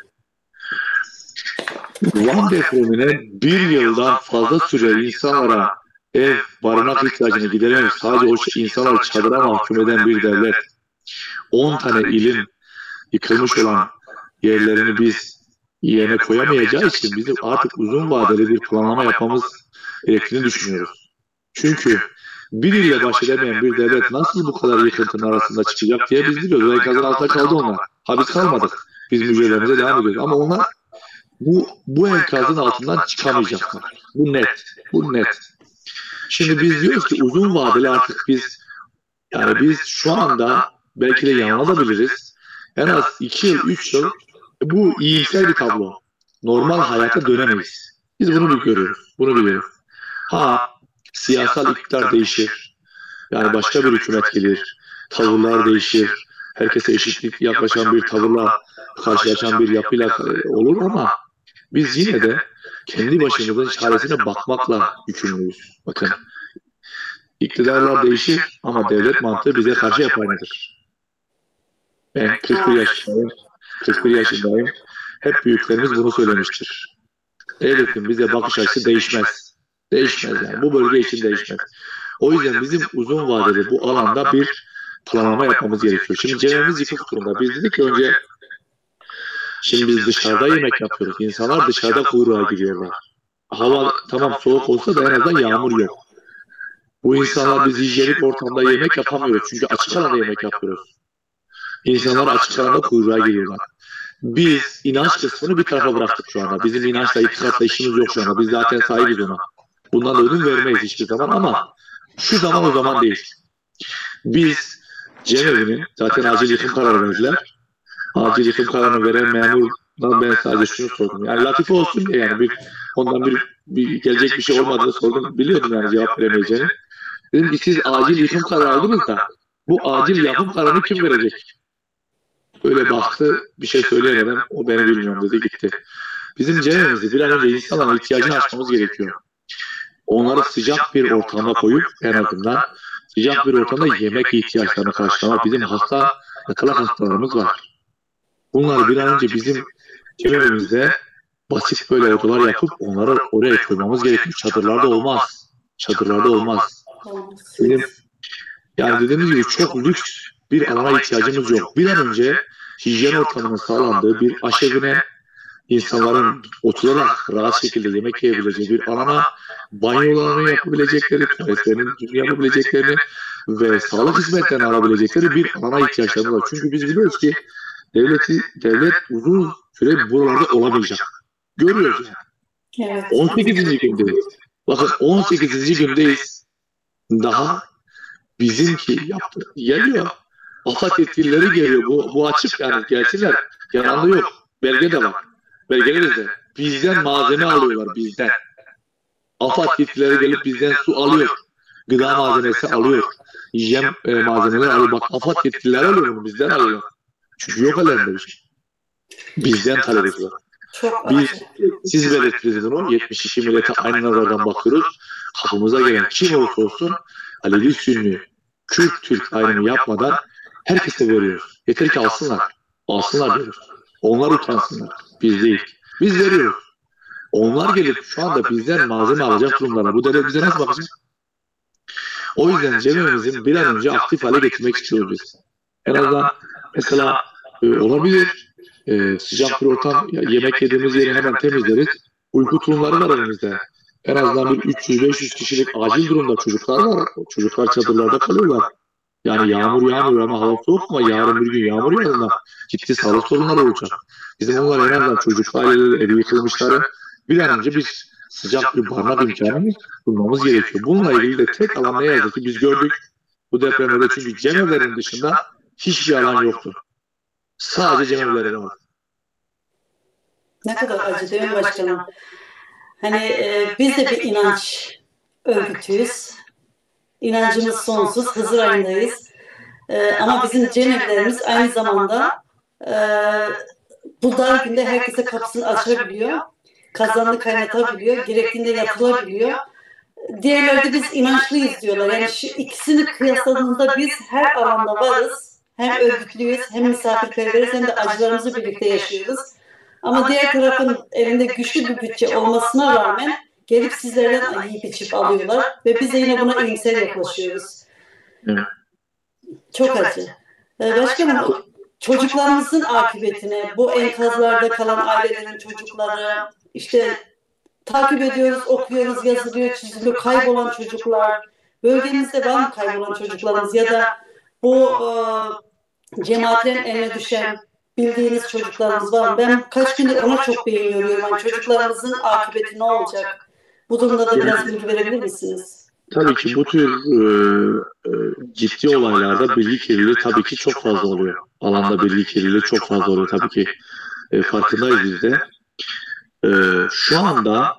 Van depremine bir yıldan fazla süre insanlara ev, barınak ihtiyacını gideremez. Sadece o insanları çadıra mahkum eden bir devlet. 10 tane ilin yıkılmış olan yerlerini biz yerine koyamayacağı için bizim artık uzun vadeli bir planlama yapmamız gerektiğini düşünüyoruz. Çünkü bir ile baş edemeyen bir devlet nasıl bu kadar yıkıntının arasında çıkacak diye biz biliyoruz. Enkazın altında kaldı onlar. Ha biz kalmadık. Biz mücadelelerimize devam ediyoruz. Ama onlar bu, bu enkazın altından çıkamayacaklar. Bu net. Bu net. Şimdi biz diyoruz ki uzun vadeli artık biz yani biz şu anda belki de yanılabiliriz. En az 2 yıl, 3 yıl bu iyimser bir tablo. Normal hayata dönemeyiz. Biz bunu görüyoruz. Bunu biliyoruz. Ha siyasal iktidar değişir. Yani başka bir hükümet gelir. Tavırlar değişir. Herkese eşitlik yaklaşan bir tavırla karşılaşan bir yapıyla olur ama biz yine de kendi başımızın çaresine bakmakla yükümlüyüz. Bakın iktidarlar değişir ama devlet mantığı bize karşı hep aynıdır. Ben 41 yaşındayım. 41 yaşındayım. Hep büyüklerimiz bunu söylemiştir. Devletin bize bakış açısı değişmez. Değişmez yani. Bu bölge için değişmez. O yüzden bizim uzun vadeli bu alanda bir planlama yapmamız gerekiyor. Şimdi cebimiz yıkık durumda. Biz dedik ki önce şimdi biz dışarıda yemek yapıyoruz. İnsanlar dışarıda kuyruğa giriyorlar. Hava tamam soğuk olsa da en azından yağmur yok. Bu insanlar biz hijyenik ortamda yemek yapamıyoruz. Çünkü açık alanda yemek yapıyoruz. İnsanlar açık alanda kuyruğa giriyorlar. Biz inanç kısmını bir tarafa bıraktık şu anda. Bizim inançla, itikatla işimiz yok şu anda. Biz zaten sahibiz ona. Bundan ödün vermeyiz hiçbir zaman ama şu zaman o zaman değil. Biz cemevi'nin zaten acil yıkım kararı verdiler. Acil yıkım kararını veren memurdan ben sadece şunu sordum. Yani latife olsun diye yani bir ondan bir, bir gelecek bir şey olmadığını sordum. Biliyordum yani cevap veremeyeceğini. Dedim ki siz acil yıkım kararı aldınız da bu acil yapım kararını kim verecek? Böyle baktı bir şey söyleyemeden o beni bilmiyorum dedi gitti. Bizim cemimizi bir an önce insanların ihtiyacını açmamız gerekiyor. Onları sıcak bir ortama koyup en azından sıcak bir ortamda yemek ihtiyaçlarını karşılamak. Bizim hasta, yatalak hastalarımız var. Bunları bir an önce bizim cemimizde basit böyle odalar yapıp onları oraya koymamız gerekiyor. Çadırlarda olmaz. Çadırlarda olmaz. Bizim, yani dediğimiz gibi çok lüks bir alana ihtiyacımız yok. Bir an önce hijyen ortamının sağlandığı bir aşevine insanların oturarak rahat şekilde yemek yiyebileceği bir alana, banyolarını yapabilecekleri, tuvaletlerini yapabileceklerini ve sağlık hizmetlerini alabilecekleri bir alana ihtiyaçları var. Çünkü biz biliyoruz ki devleti, devlet uzun süre buralarda olamayacak. Görüyoruz yani. Evet. 18. gündeyiz. Bakın 18. gündeyiz. Daha bizimki yaptı. Geliyor. AFAD yetkilileri geliyor. Bu, bu açık yani gelsinler. Yalanlı yok. Belge de var. Belgeleri de. Bizden malzeme alıyorlar bizden. AFAD yetkilileri gelip bizden su alıyor. Gıda malzemesi alıyor. Yem e, malzemeleri alıyor. Bak AFAD yetkilileri alıyor bunu bizden alıyor. Çünkü yok ellerinde bir şey. Bizden talep ediyorlar. Biz, siz belirttiniz onu. 72 millete aynı nazardan bakıyoruz. Kapımıza gelen kim olursa olsun Alevi Sünni, Kürt Türk ayrımı yapmadan herkese veriyoruz. Yeter ki alsınlar. Alsınlar diyoruz. Onlar utansınlar. Biz değil. Biz veriyoruz. Onlar gelip şu anda bizden malzeme alacak durumlara. Bu devlet bize nasıl bakacak? O yüzden cemimizin bir an önce aktif hale getirmek istiyoruz biz. En azından mesela e, olabilir e, sıcak bir ortam yemek yediğimiz yeri hemen temizleriz. Uyku tulumları var elimizde. En azından bir 300-500 kişilik acil durumda çocuklar var. Çocuklar çadırlarda kalıyorlar. Yani yağmur yağmıyor ama hava soğuk ama yarın bir gün yağmur yağdığında ciddi sağlık sorunları olacak. Bizim onlar en azından çocuk aileleri, evi yıkılmışları bir an önce biz sıcak bir barınak imkanı bulmamız gerekiyor. Bununla ilgili de tek alan ne yazık ki biz gördük bu depremde çünkü cemevlerin dışında hiçbir alan yoktu. Sadece cemevleri var. Ne kadar acı değil mi başkanım? Hani e, biz de bir inanç örgütüyüz. İnancımız sonsuz. Hızır ayındayız. E, ama bizim cemevlerimiz aynı zamanda e, bu dar günde herkese kapısını açabiliyor. Kazanını kaynatabiliyor. Gerektiğinde yatılabiliyor. Diğerleri de biz inançlıyız diyorlar. Yani şu ikisini kıyasladığımızda biz her alanda varız. Hem örgütlüyüz hem misafirperveriz hem de acılarımızı birlikte yaşıyoruz. Ama diğer tarafın elinde güçlü bir bütçe olmasına rağmen gelip sizlerden iyi biçip alıyorlar ve biz de yine buna iyimser yaklaşıyoruz. Çok acı. Ee, başkanım çocuklarımızın akıbetine, bu enkazlarda kalan ailelerin çocukları, işte takip ediyoruz, okuyoruz, yazılıyor, çiziliyor, kaybolan çocuklar, bölgemizde var mı kaybolan çocuklarımız ya da bu e, cemaatlerin eline düşen bildiğiniz çocuklarımız var? Ben kaç gündür ona çok beyin yoruyorum. Yani çocuklarımızın akıbeti ne olacak? Bu durumda da biraz bilgi verebilir misiniz? Tabii ki bu tür e, e, ciddi olaylarda bilgi kirliliği tabii ki çok fazla oluyor. Alanda bilgi kirliliği çok fazla oluyor tabii ki. E, farkındayız biz de. E, şu anda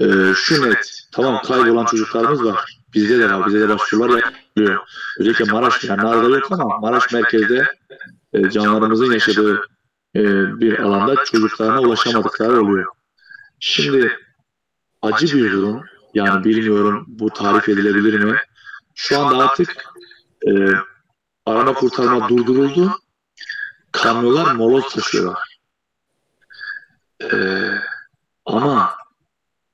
e, şu net, tamam kaybolan çocuklarımız var. Bizde de var, bizde de başvurular yapılıyor. Özellikle Maraş, yani Nar'da yok ama Maraş merkezde e, canlarımızın yaşadığı e, bir alanda çocuklarına ulaşamadıkları oluyor. Şimdi acı bir durum. Yani bilmiyorum bu tarif edilebilir mi? Şu anda artık e, arama kurtarma durduruldu. Kamyonlar moloz taşıyorlar. E, ama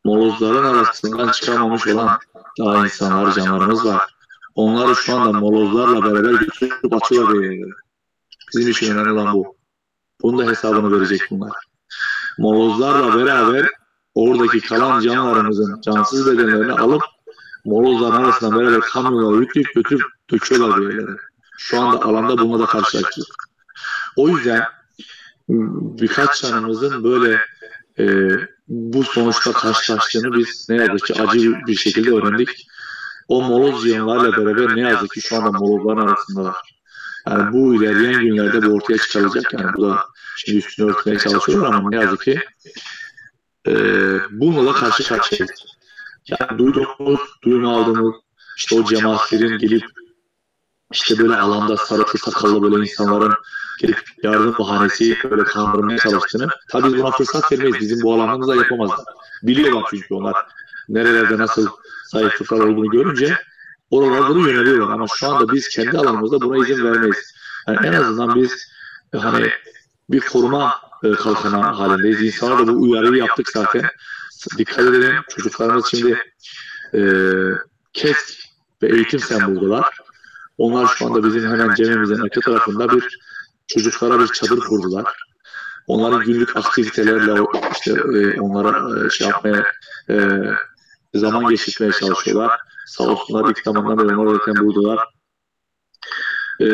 molozların arasından çıkamamış olan daha insanlar, canlarımız var. Onları şu anda molozlarla beraber götürüp atıyorlar bir yerlere. Bizim için önemli olan bu. Bunun da hesabını verecek bunlar. Molozlarla beraber oradaki kalan canlarımızın cansız bedenlerini alıp molozların arasından beraber kamyonlara yükleyip götürüp döküyorlar bir yerlere. Şu anda alanda bununla da karşılaştık. O yüzden birkaç canımızın böyle e, bu sonuçta karşılaştığını biz ne yazık ki acı bir şekilde öğrendik. O moloz yığınlarla beraber ne yazık ki şu anda molozların arasındalar. Yani bu ilerleyen günlerde bu ortaya çıkarılacak. Yani bu da şimdi üstünü örtmeye çalışıyorlar ama ne yazık ki e, bununla karşı karşıyayız. Yani duyduğumuz, duyum aldığımız işte o cemaatlerin gelip işte böyle alanda sarıklı sakallı böyle insanların gelip yardım bahanesi böyle kandırmaya çalıştığını tabii buna fırsat vermeyiz. Bizim bu alanımızda yapamazlar. Biliyorlar çünkü onlar nerelerde nasıl zayıflıklar olduğunu görünce oralara doğru yöneliyorlar. Ama şu anda biz kendi alanımızda buna izin vermeyiz. Yani en azından biz hani bir koruma e, kalkanı halindeyiz. İnsanlara da bu uyarıyı yaptık zaten. Dikkat edelim. Çocuklarımız şimdi e, KESK ve eğitim semboldular. Onlar şu anda bizim hemen cemimizin arka tarafında bir çocuklara bir çadır kurdular. Onların günlük aktivitelerle işte e, onlara e, şey yapmaya e, zaman geçirmeye çalışıyorlar. Sağ olsunlar ilk zamandan beri onlar zaten buradalar. E,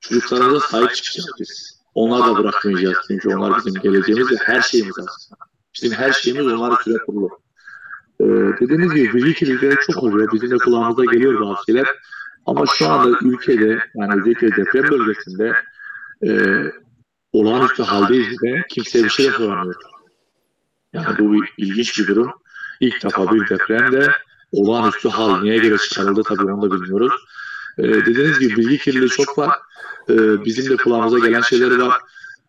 çocuklarımıza sahip çıkacağız biz. Onları da bırakmayacağız çünkü onlar bizim geleceğimiz ve her şeyimiz aslında. Bizim her şeyimiz onlara süre kurulu. Ee, dediğiniz gibi bilgi kirlilikleri çok oluyor. Bizim de kulağımıza geliyor bazı şeyler. Ama şu anda ülkede yani özellikle deprem bölgesinde e, olağanüstü haldeyiz ve kimseye bir şey soramıyor. Yani bu bir ilginç bir durum. İlk defa bir depremde olağanüstü hal niye göre çıkarıldı tabii onu da bilmiyoruz. Ee, dediğiniz gibi bilgi kirliliği çok var. Ee, bizim de kulağımıza gelen şeyleri var.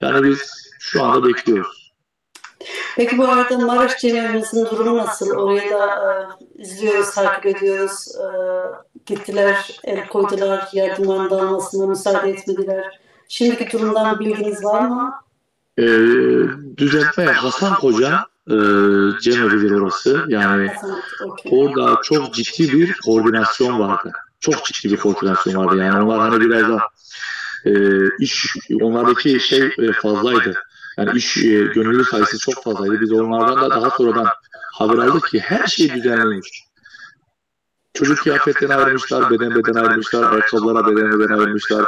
Yani biz şu anda bekliyoruz. Peki bu arada Maraş Cemiyemizin durumu nasıl? Orayı da e, izliyoruz, takip ediyoruz. E, gittiler, el koydular, yardımların dağılmasına müsaade etmediler. Şimdiki durumdan bilginiz var mı? Ee, düzeltme Hasan Koca e, cemevidir orası. Yani orada çok ciddi bir koordinasyon vardı. Çok ciddi bir koordinasyon vardı. Yani onlar hani biraz da e, iş, onlardaki şey e, fazlaydı. Yani iş e, gönüllü sayısı çok fazlaydı. Biz onlardan da daha sonradan haber aldık ki her şey düzenlenmiş. Çocuk kıyafetlerini ayırmışlar, beden beden ayırmışlar, ayakkabılara beden beden ayırmışlar.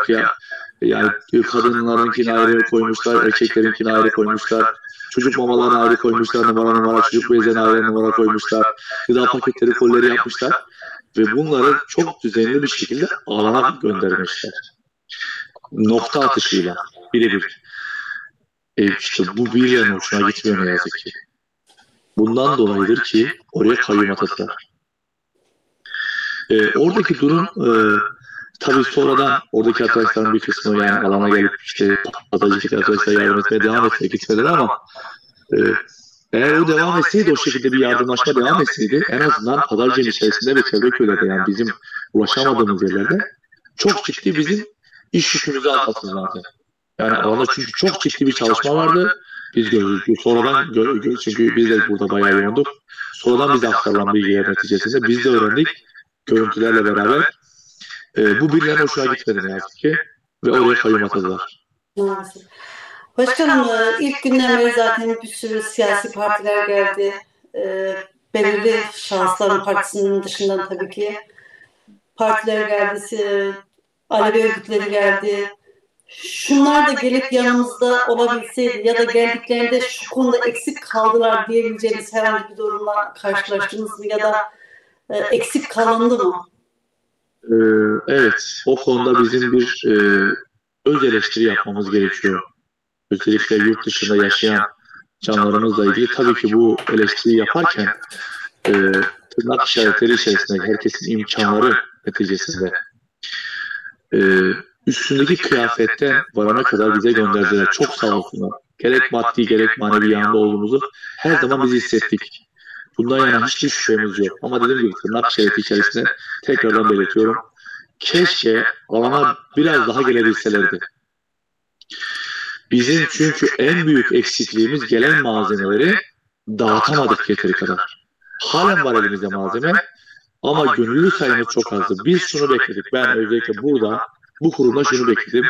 Yani kadınlarınkini ayrı koymuşlar, erkeklerinkini ayrı koymuşlar. Çocuk mamalarını ayrı koymuşlar, numara numara, çocuk bezlerini ayrı numara koymuşlar. Gıda paketleri, kolleri yapmışlar. Ve bunları çok düzenli bir şekilde alana göndermişler. Nokta atışıyla, birebir. E işte bu bir yanı hoşuna gitmiyor ne yazık ki. Bundan dolayıdır ki oraya kayyum atadılar. E, oradaki durum e, tabii sonradan oradaki arkadaşların bir kısmı yani alana gelip işte patlatıcı arkadaşlar yardım etmeye devam etmeye gitmediler ama e, eğer o devam etseydi o şekilde bir yardımlaşma devam etseydi en azından Pazarcı'nın içerisinde ve çevre köylerde yani bizim ulaşamadığımız yerlerde çok ciddi bizim iş yükümüzü atlattı zaten. Yani alanda çünkü çok ciddi bir çalışma vardı. Biz gördük. Sonradan gö gö çünkü biz de burada bayağı yoğunduk. Sonradan bize aktarılan bilgiler neticesinde biz de öğrendik. Görüntülerle beraber. E, bu birilerine hoşuna gitmedi ne yazık ki. Ve oraya kayyum atadılar. Maalesef. Başkanım e, ilk günden beri zaten bir sürü siyasi partiler geldi. E, belirli şahısların partisinin dışından tabii ki partiler geldi, Alevi örgütleri geldi. Şunlar da gelip yanımızda olabilseydi ya da geldiklerinde şu konuda eksik kaldılar diyebileceğiniz herhangi bir durumla karşılaştınız mı ya da e, eksik kalındı mı? Ee, evet, o konuda bizim bir e, öz eleştiri yapmamız gerekiyor. Özellikle yurt dışında yaşayan canlarımızla ilgili tabii ki bu eleştiriyi yaparken e, tırnak işaretleri içerisinde herkesin imkanları neticesinde e, üstündeki kıyafetten varana kadar bize gönderdiler. Çok sağ olsunlar. Gerek maddi gerek manevi yanında olduğumuzu her zaman biz hissettik. Bundan yana hiçbir şüphemiz yok. Ama dediğim gibi tırnak işareti içerisinde tekrardan belirtiyorum. Keşke alana biraz daha gelebilselerdi. Bizim çünkü en büyük eksikliğimiz gelen malzemeleri dağıtamadık yeteri kadar. Halen var elimizde malzeme ama gönüllü sayımız çok azdı. Biz şunu bekledik. Ben özellikle burada bu kurumda şunu bekledim.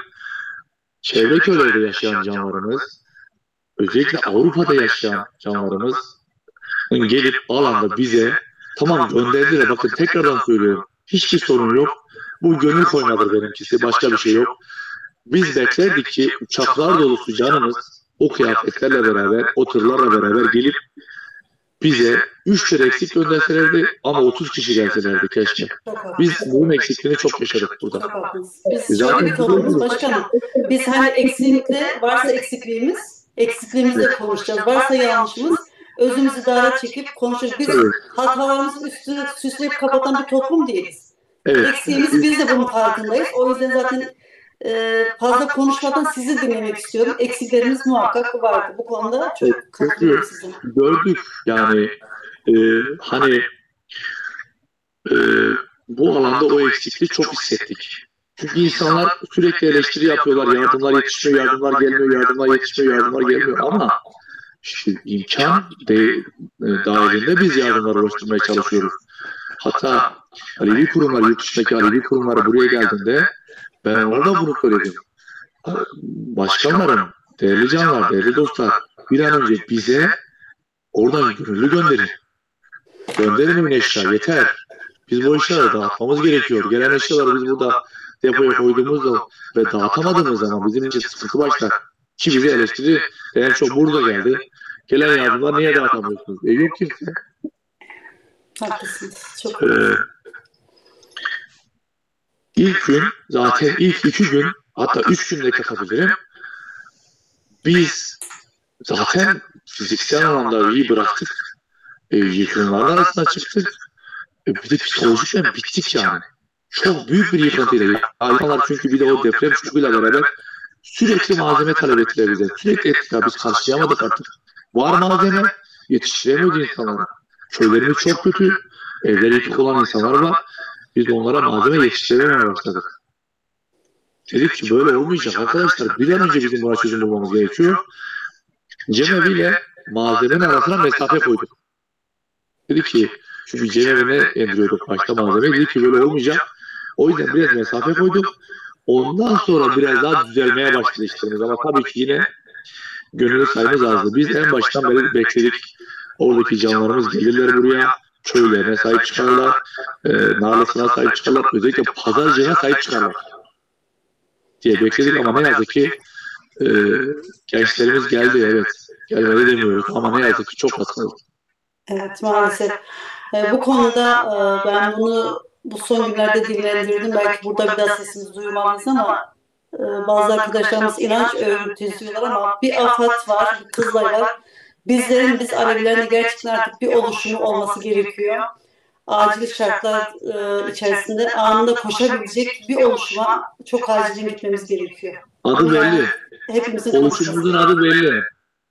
Çevre köylerde yaşayan canlarımız, özellikle Avrupa'da yaşayan canlarımız gelip alanda bize tamam gönderdiler. Bakın tekrardan söylüyorum. Hiçbir sorun yok. Bu gönül koymadır benimkisi. Başka bir şey yok. Biz beklerdik ki uçaklar dolusu canımız o kıyafetlerle beraber, o tırlarla beraber gelip bize 3 kere eksik gönderselerdi ama 30 kişi gelselerdi keşke. Biz bunun eksikliğini çok yaşadık burada. Biz şöyle bir konumuz başkanım. Biz hani eksiklikle varsa eksikliğimiz, eksikliğimizle konuşacağız. Varsa yanlışımız özümüzü dara çekip konuşacağız. Biz evet. hatalarımızın üstünü süsleyip kapatan bir toplum değiliz. Evet. Eksiğimiz biz de bunun farkındayız. O yüzden zaten e, fazla konuşmadan sizi dinlemek istiyorum. Eksiklerimiz muhakkak vardı. Bu konuda çok evet, katılıyorum size. Gördük yani e, hani e, bu alanda o eksikliği çok hissettik. Çünkü insanlar sürekli eleştiri yapıyorlar. Yardımlar yetişmiyor, yardımlar gelmiyor, yardımlar yetişmiyor, yardımlar gelmiyor ama işte imkan de, e, dahilinde biz yardımlar oluşturmaya çalışıyoruz. Hatta Alevi kurumlar, yurt dışındaki Alevi kurumları buraya geldiğinde ben orada bunu söyledim. Başkanlarım, değerli canlar, değerli dostlar bir an önce bize oradan gönüllü gönderin. Gönderin emin eşya yeter. Biz bu eşyaları dağıtmamız gerekiyor. Gelen eşyaları biz burada depoya koyduğumuzda ve dağıtamadığımız zaman bizim için sıkıntı başlar. Bize eleştiri en çok burada geldi. Gelen yardımlar niye dağıtamıyorsunuz? E yok kimse. Haklısınız. Çok ee, İlk gün zaten ilk iki gün hatta üç günde katabilirim. Biz zaten fiziksel anlamda iyi bıraktık. E, yıkımların arasına çıktık. E, bir de psikolojikten bittik yani. Çok büyük bir yıkıntıyla. Hayvanlar çünkü bir de o deprem şokuyla beraber sürekli malzeme talep ettiler bize. Sürekli ettik biz karşılayamadık artık. Var malzeme yetiştiremiyordu insanlara. Köylerimiz çok kötü. Evleri yıkık olan insanlar var. Biz onlara malzeme yetiştiremeye başladık. Dedik ki böyle olmayacak arkadaşlar. Bir an önce bizim buna çözüm bulmamız gerekiyor. Cemevi ile malzemenin arasına mesafe koyduk. Dedik ki çünkü cemevine emdiriyorduk başta malzemeyi. Dedik ki böyle olmayacak. O yüzden biraz mesafe koyduk. Ondan sonra biraz daha düzelmeye başladı işlerimiz. Ama tabii ki yine gönüllü sayımız azdı. Biz en baştan beri bekledik. Oradaki canlarımız gelirler buraya köylerine sahip çıkarlar, e, narlısına sahip çıkarlar, özellikle pazarcığına sahip çıkarlar diye bekledik ama ne yazık ki e, gençlerimiz geldi evet. Gelmedi demiyoruz ama ne yazık ki çok az kaldı. Evet maalesef. E, bu konuda e, ben bunu bu son günlerde dillendirdim. Belki burada biraz sesimizi duymalıyız ama e, bazı arkadaşlarımız inanç örgütü ama bir afat var, kızlar Bizlerin, biz Alevilerin gerçekten artık bir oluşumu olması gerekiyor. Acil şartlar e, içerisinde anında koşabilecek bir oluşuma çok acil gitmemiz gerekiyor. Adı belli. Hepimizin Oluşumumuzun adı belli.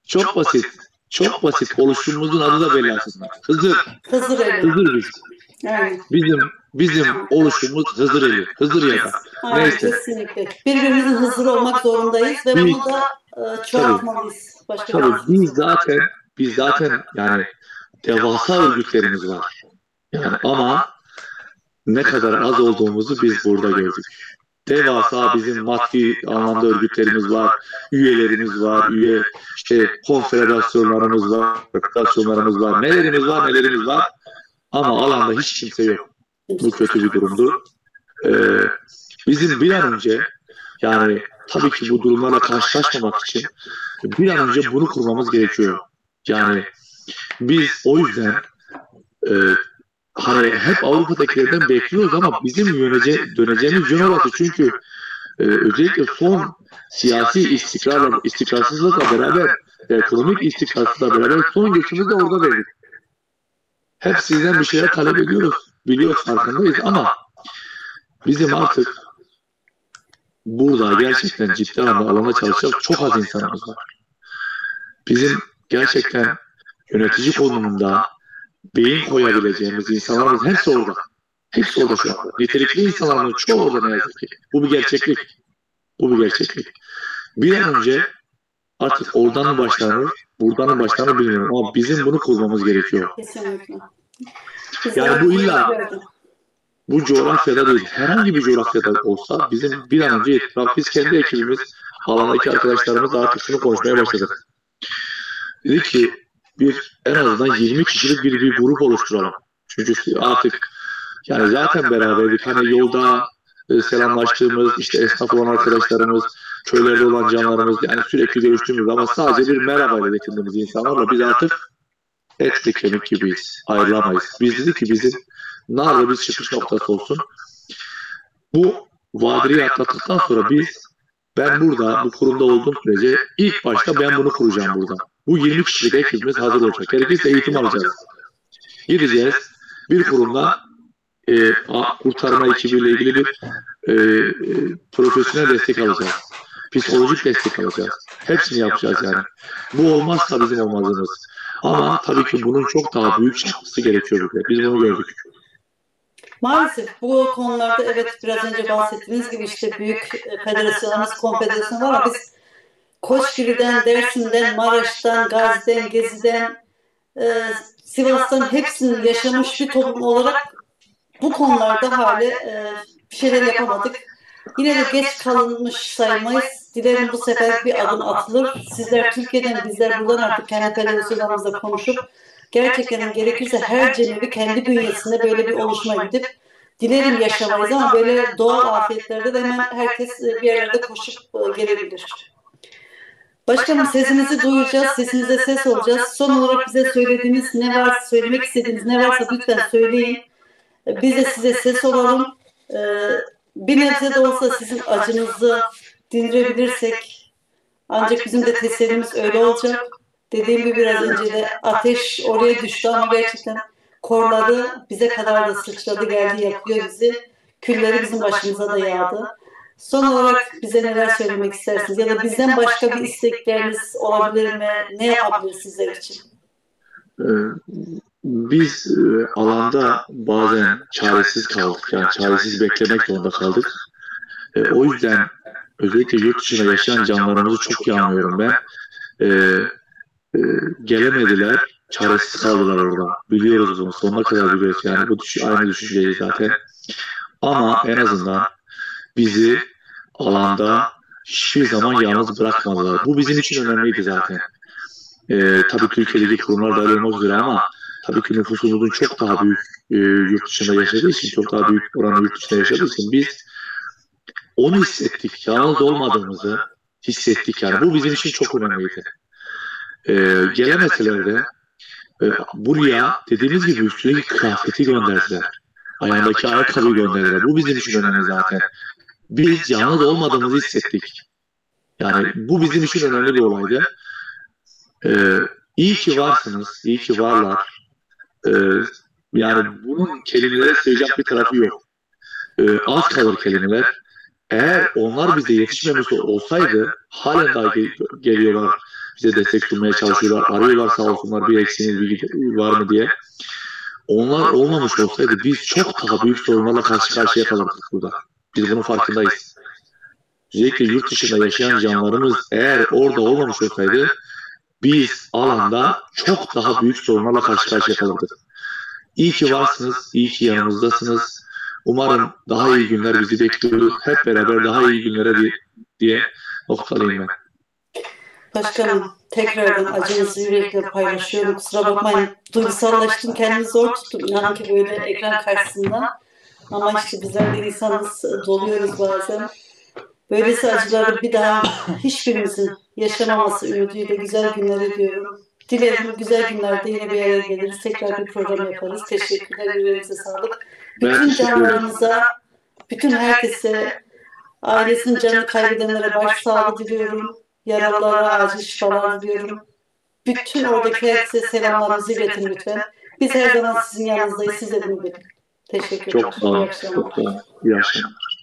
Çok basit. Çok basit. Oluşumumuzun adı da belli aslında. Hızır. Hızır. Hızır biz. Bizim bizim oluşumuz Hızır eli. Hızır yaka. Aynen, Neyse. Kesinlikle. Birbirimizin hazır olmak zorundayız ve Biz- bunu da e, çoğaltmalıyız. Başka Tabii bir biz zaten biz zaten yani devasa örgütlerimiz var. Yani ama ne kadar az olduğumuzu biz burada gördük. Devasa bizim maddi anlamda örgütlerimiz var, üyelerimiz var, üye işte konfederasyonlarımız var, federasyonlarımız var, nelerimiz var, nelerimiz var. Ama alanda hiç kimse yok. Bu kötü bir durumdu. Ee, bizim bir an önce yani tabii ki bu durumlarla karşılaşmamak için bir an önce bunu kurmamız gerekiyor. Yani biz o yüzden e, hani hep Avrupa'dakilerden bekliyoruz ama bizim yönece, döneceğimiz yön orası çünkü e, özellikle son siyasi istikrarla, istikrarsızlıkla beraber ekonomik istikrarsızlıkla beraber son göçümüzü de orada verdik. Hep sizden bir şeyler talep ediyoruz. Biliyoruz farkındayız ama bizim artık burada gerçekten ciddi anlamda alana çalışacak çok az insanımız var. Bizim gerçekten yönetici konumunda beyin koyabileceğimiz insanlarımız hepsi orada. Hepsi orada şu anda. Nitelikli insanlarımız çoğu orada ne yazık ki. Bu bir gerçeklik. Bu bir gerçeklik. Bir an önce artık oradan mı başlanır, buradan mı başlanır bilmiyorum ama bizim bunu kurmamız gerekiyor. Kesinlikle. Yani bu illa- Bu coğrafyada değil, herhangi bir coğrafyada olsa bizim bir an önce itiraf, biz kendi ekibimiz, alandaki arkadaşlarımız artık şunu konuşmaya başladık. Dedi ki bir en azından 20 kişilik bir, bir grup oluşturalım. Çünkü artık yani zaten beraberdik. Hani yolda e, selamlaştığımız, işte esnaf olan arkadaşlarımız, köylerde olan canlarımız yani sürekli görüştüğümüz ama sadece bir merhaba ile yetindiğimiz insanlarla biz artık etli kemik gibiyiz. Ayrılamayız. Biz dedik ki bizim nerede bir çıkış noktası olsun. Bu vadiyi atlattıktan sonra biz ben burada bu kurumda olduğum sürece ilk başta ben bunu kuracağım burada. Bu 20 kişilik ekibimiz hazır olacak. Gerekirse eğitim alacağız. Gideceğiz. Bir kurumda e, kurtarma ekibiyle ilgili bir e, e, profesyonel destek alacağız. Psikolojik destek alacağız. Hepsini yapacağız yani. Bu olmazsa bizim olmazımız. Ama tabii ki bunun çok daha büyük çıkması gerekiyor. Biz bunu gördük. Maalesef bu konularda evet biraz önce bahsettiğiniz gibi işte büyük e, federasyonlarımız, konfederasyon var ama biz Koçgiri'den, Dersim'den, Maraş'tan, Gazi'den, Gezi'den, e, Sivas'tan hepsini yaşamış bir toplum olarak bu konularda hala e, bir şeyler yapamadık. Yine de geç kalınmış sayılmayız. Dilerim bu sefer bir adım atılır. Sizler Türkiye'den, bizler buradan artık kendi federasyonlarımızla konuşup gerçekten gerekirse her cemevi kendi bünyesinde böyle bir oluşuma gidip dilerim yaşamayız ama böyle doğal afiyetlerde de hemen herkes bir yerlerde koşup e, gelebilir. Başkanım sesinizi duyacağız, sesinize ses olacağız. Son olarak bize söylediğiniz ne var, söylemek istediğiniz ne varsa lütfen söyleyin. Biz de size ses olalım. E, Bir nebze de olsa sizin acınızı dindirebilirsek ancak bizim de tesellimiz öyle olacak. Dediğim gibi biraz önce de ateş oraya düştü ama gerçekten korladı, bize kadar da sıçradı, geldi, yakıyor bizi. Külleri bizim başımıza da yağdı. Son olarak bize neler söylemek istersiniz? Ya da bizden başka bir istekleriniz olabilir mi? Ne yapabilir sizler için? Ee, Biz e, alanda bazen çaresiz kaldık. Yani çaresiz beklemek zorunda kaldık. E, O yüzden özellikle yurt dışında yaşayan canlarımızı çok iyi anlıyorum ben. E, e, gelemediler, çaresiz kaldılar orada. Biliyoruz bunu, sonuna kadar biliyoruz. Yani bu düş aynı düşünceyi zaten. Ama en azından bizi alanda hiçbir zaman yalnız bırakmadılar. Bu bizim için önemliydi zaten. E, tabii Türkiye'deki kurumlar dahil olmak üzere ama tabii ki nüfusumuzun çok daha büyük e, yurt dışında yaşadığı için, çok daha büyük oranı yurt dışında yaşadığı için biz onu hissettik. Yalnız olmadığımızı hissettik yani. Bu bizim için çok önemliydi. E, gelemeseler e, buraya dediğimiz gibi üstündeki kıyafeti gönderdiler. Ayağındaki ayakkabıyı gönderdiler. Bu bizim için önemli zaten. Biz yalnız olmadığımızı hissettik. Yani bu bizim için önemli bir olaydı. Ee, iyi ki varsınız, iyi ki varlar. Ee, yani bunun kelimelere sığacak bir tarafı yok. Ee, az kalır kelimeler. Eğer onlar bize yetişmemiş olsaydı halen daha gel- geliyorlar. Bize destek sunmaya çalışıyorlar. Arıyorlar sağ olsunlar bir eksiğiniz bir var mı diye. Onlar olmamış olsaydı biz çok daha büyük sorunlarla karşı karşıya kalırdık burada. Biz bunun farkındayız. Özellikle yurt dışında yaşayan canlarımız eğer orada olmamış olsaydı biz alanda çok daha büyük sorunlarla karşı karşıya kalırdık. İyi ki varsınız, iyi ki yanımızdasınız. Umarım daha iyi günler bizi bekliyor. Hep beraber daha iyi günlere diye noktalayayım ben. Başkanım tekrardan acınızı yürekle paylaşıyorum. Kusura bakmayın duygusallaştım kendimi zor tuttum. İnanın ki böyle ekran karşısında. Ama işte bizler de insanız doluyoruz bazen. Böylesi acıları bir daha hiçbirimizin yaşamaması ümidiyle güzel günler diyorum. Dilerim güzel günlerde yine bir araya geliriz. Tekrar bir program yaparız. Teşekkürler. Yüreğinize sağlık. Bütün canlarımıza, bütün herkese, ailesinin canını kaybedenlere başsağlığı diliyorum. Yaralılara acil şifalar diliyorum. Bütün oradaki herkese selamlarınızı iletin lütfen. Biz her zaman sizin yanınızdayız. Siz de bunu bilin. Teşekkürler. Çok sağ olun. Çok sağ olun. İyi akşamlar.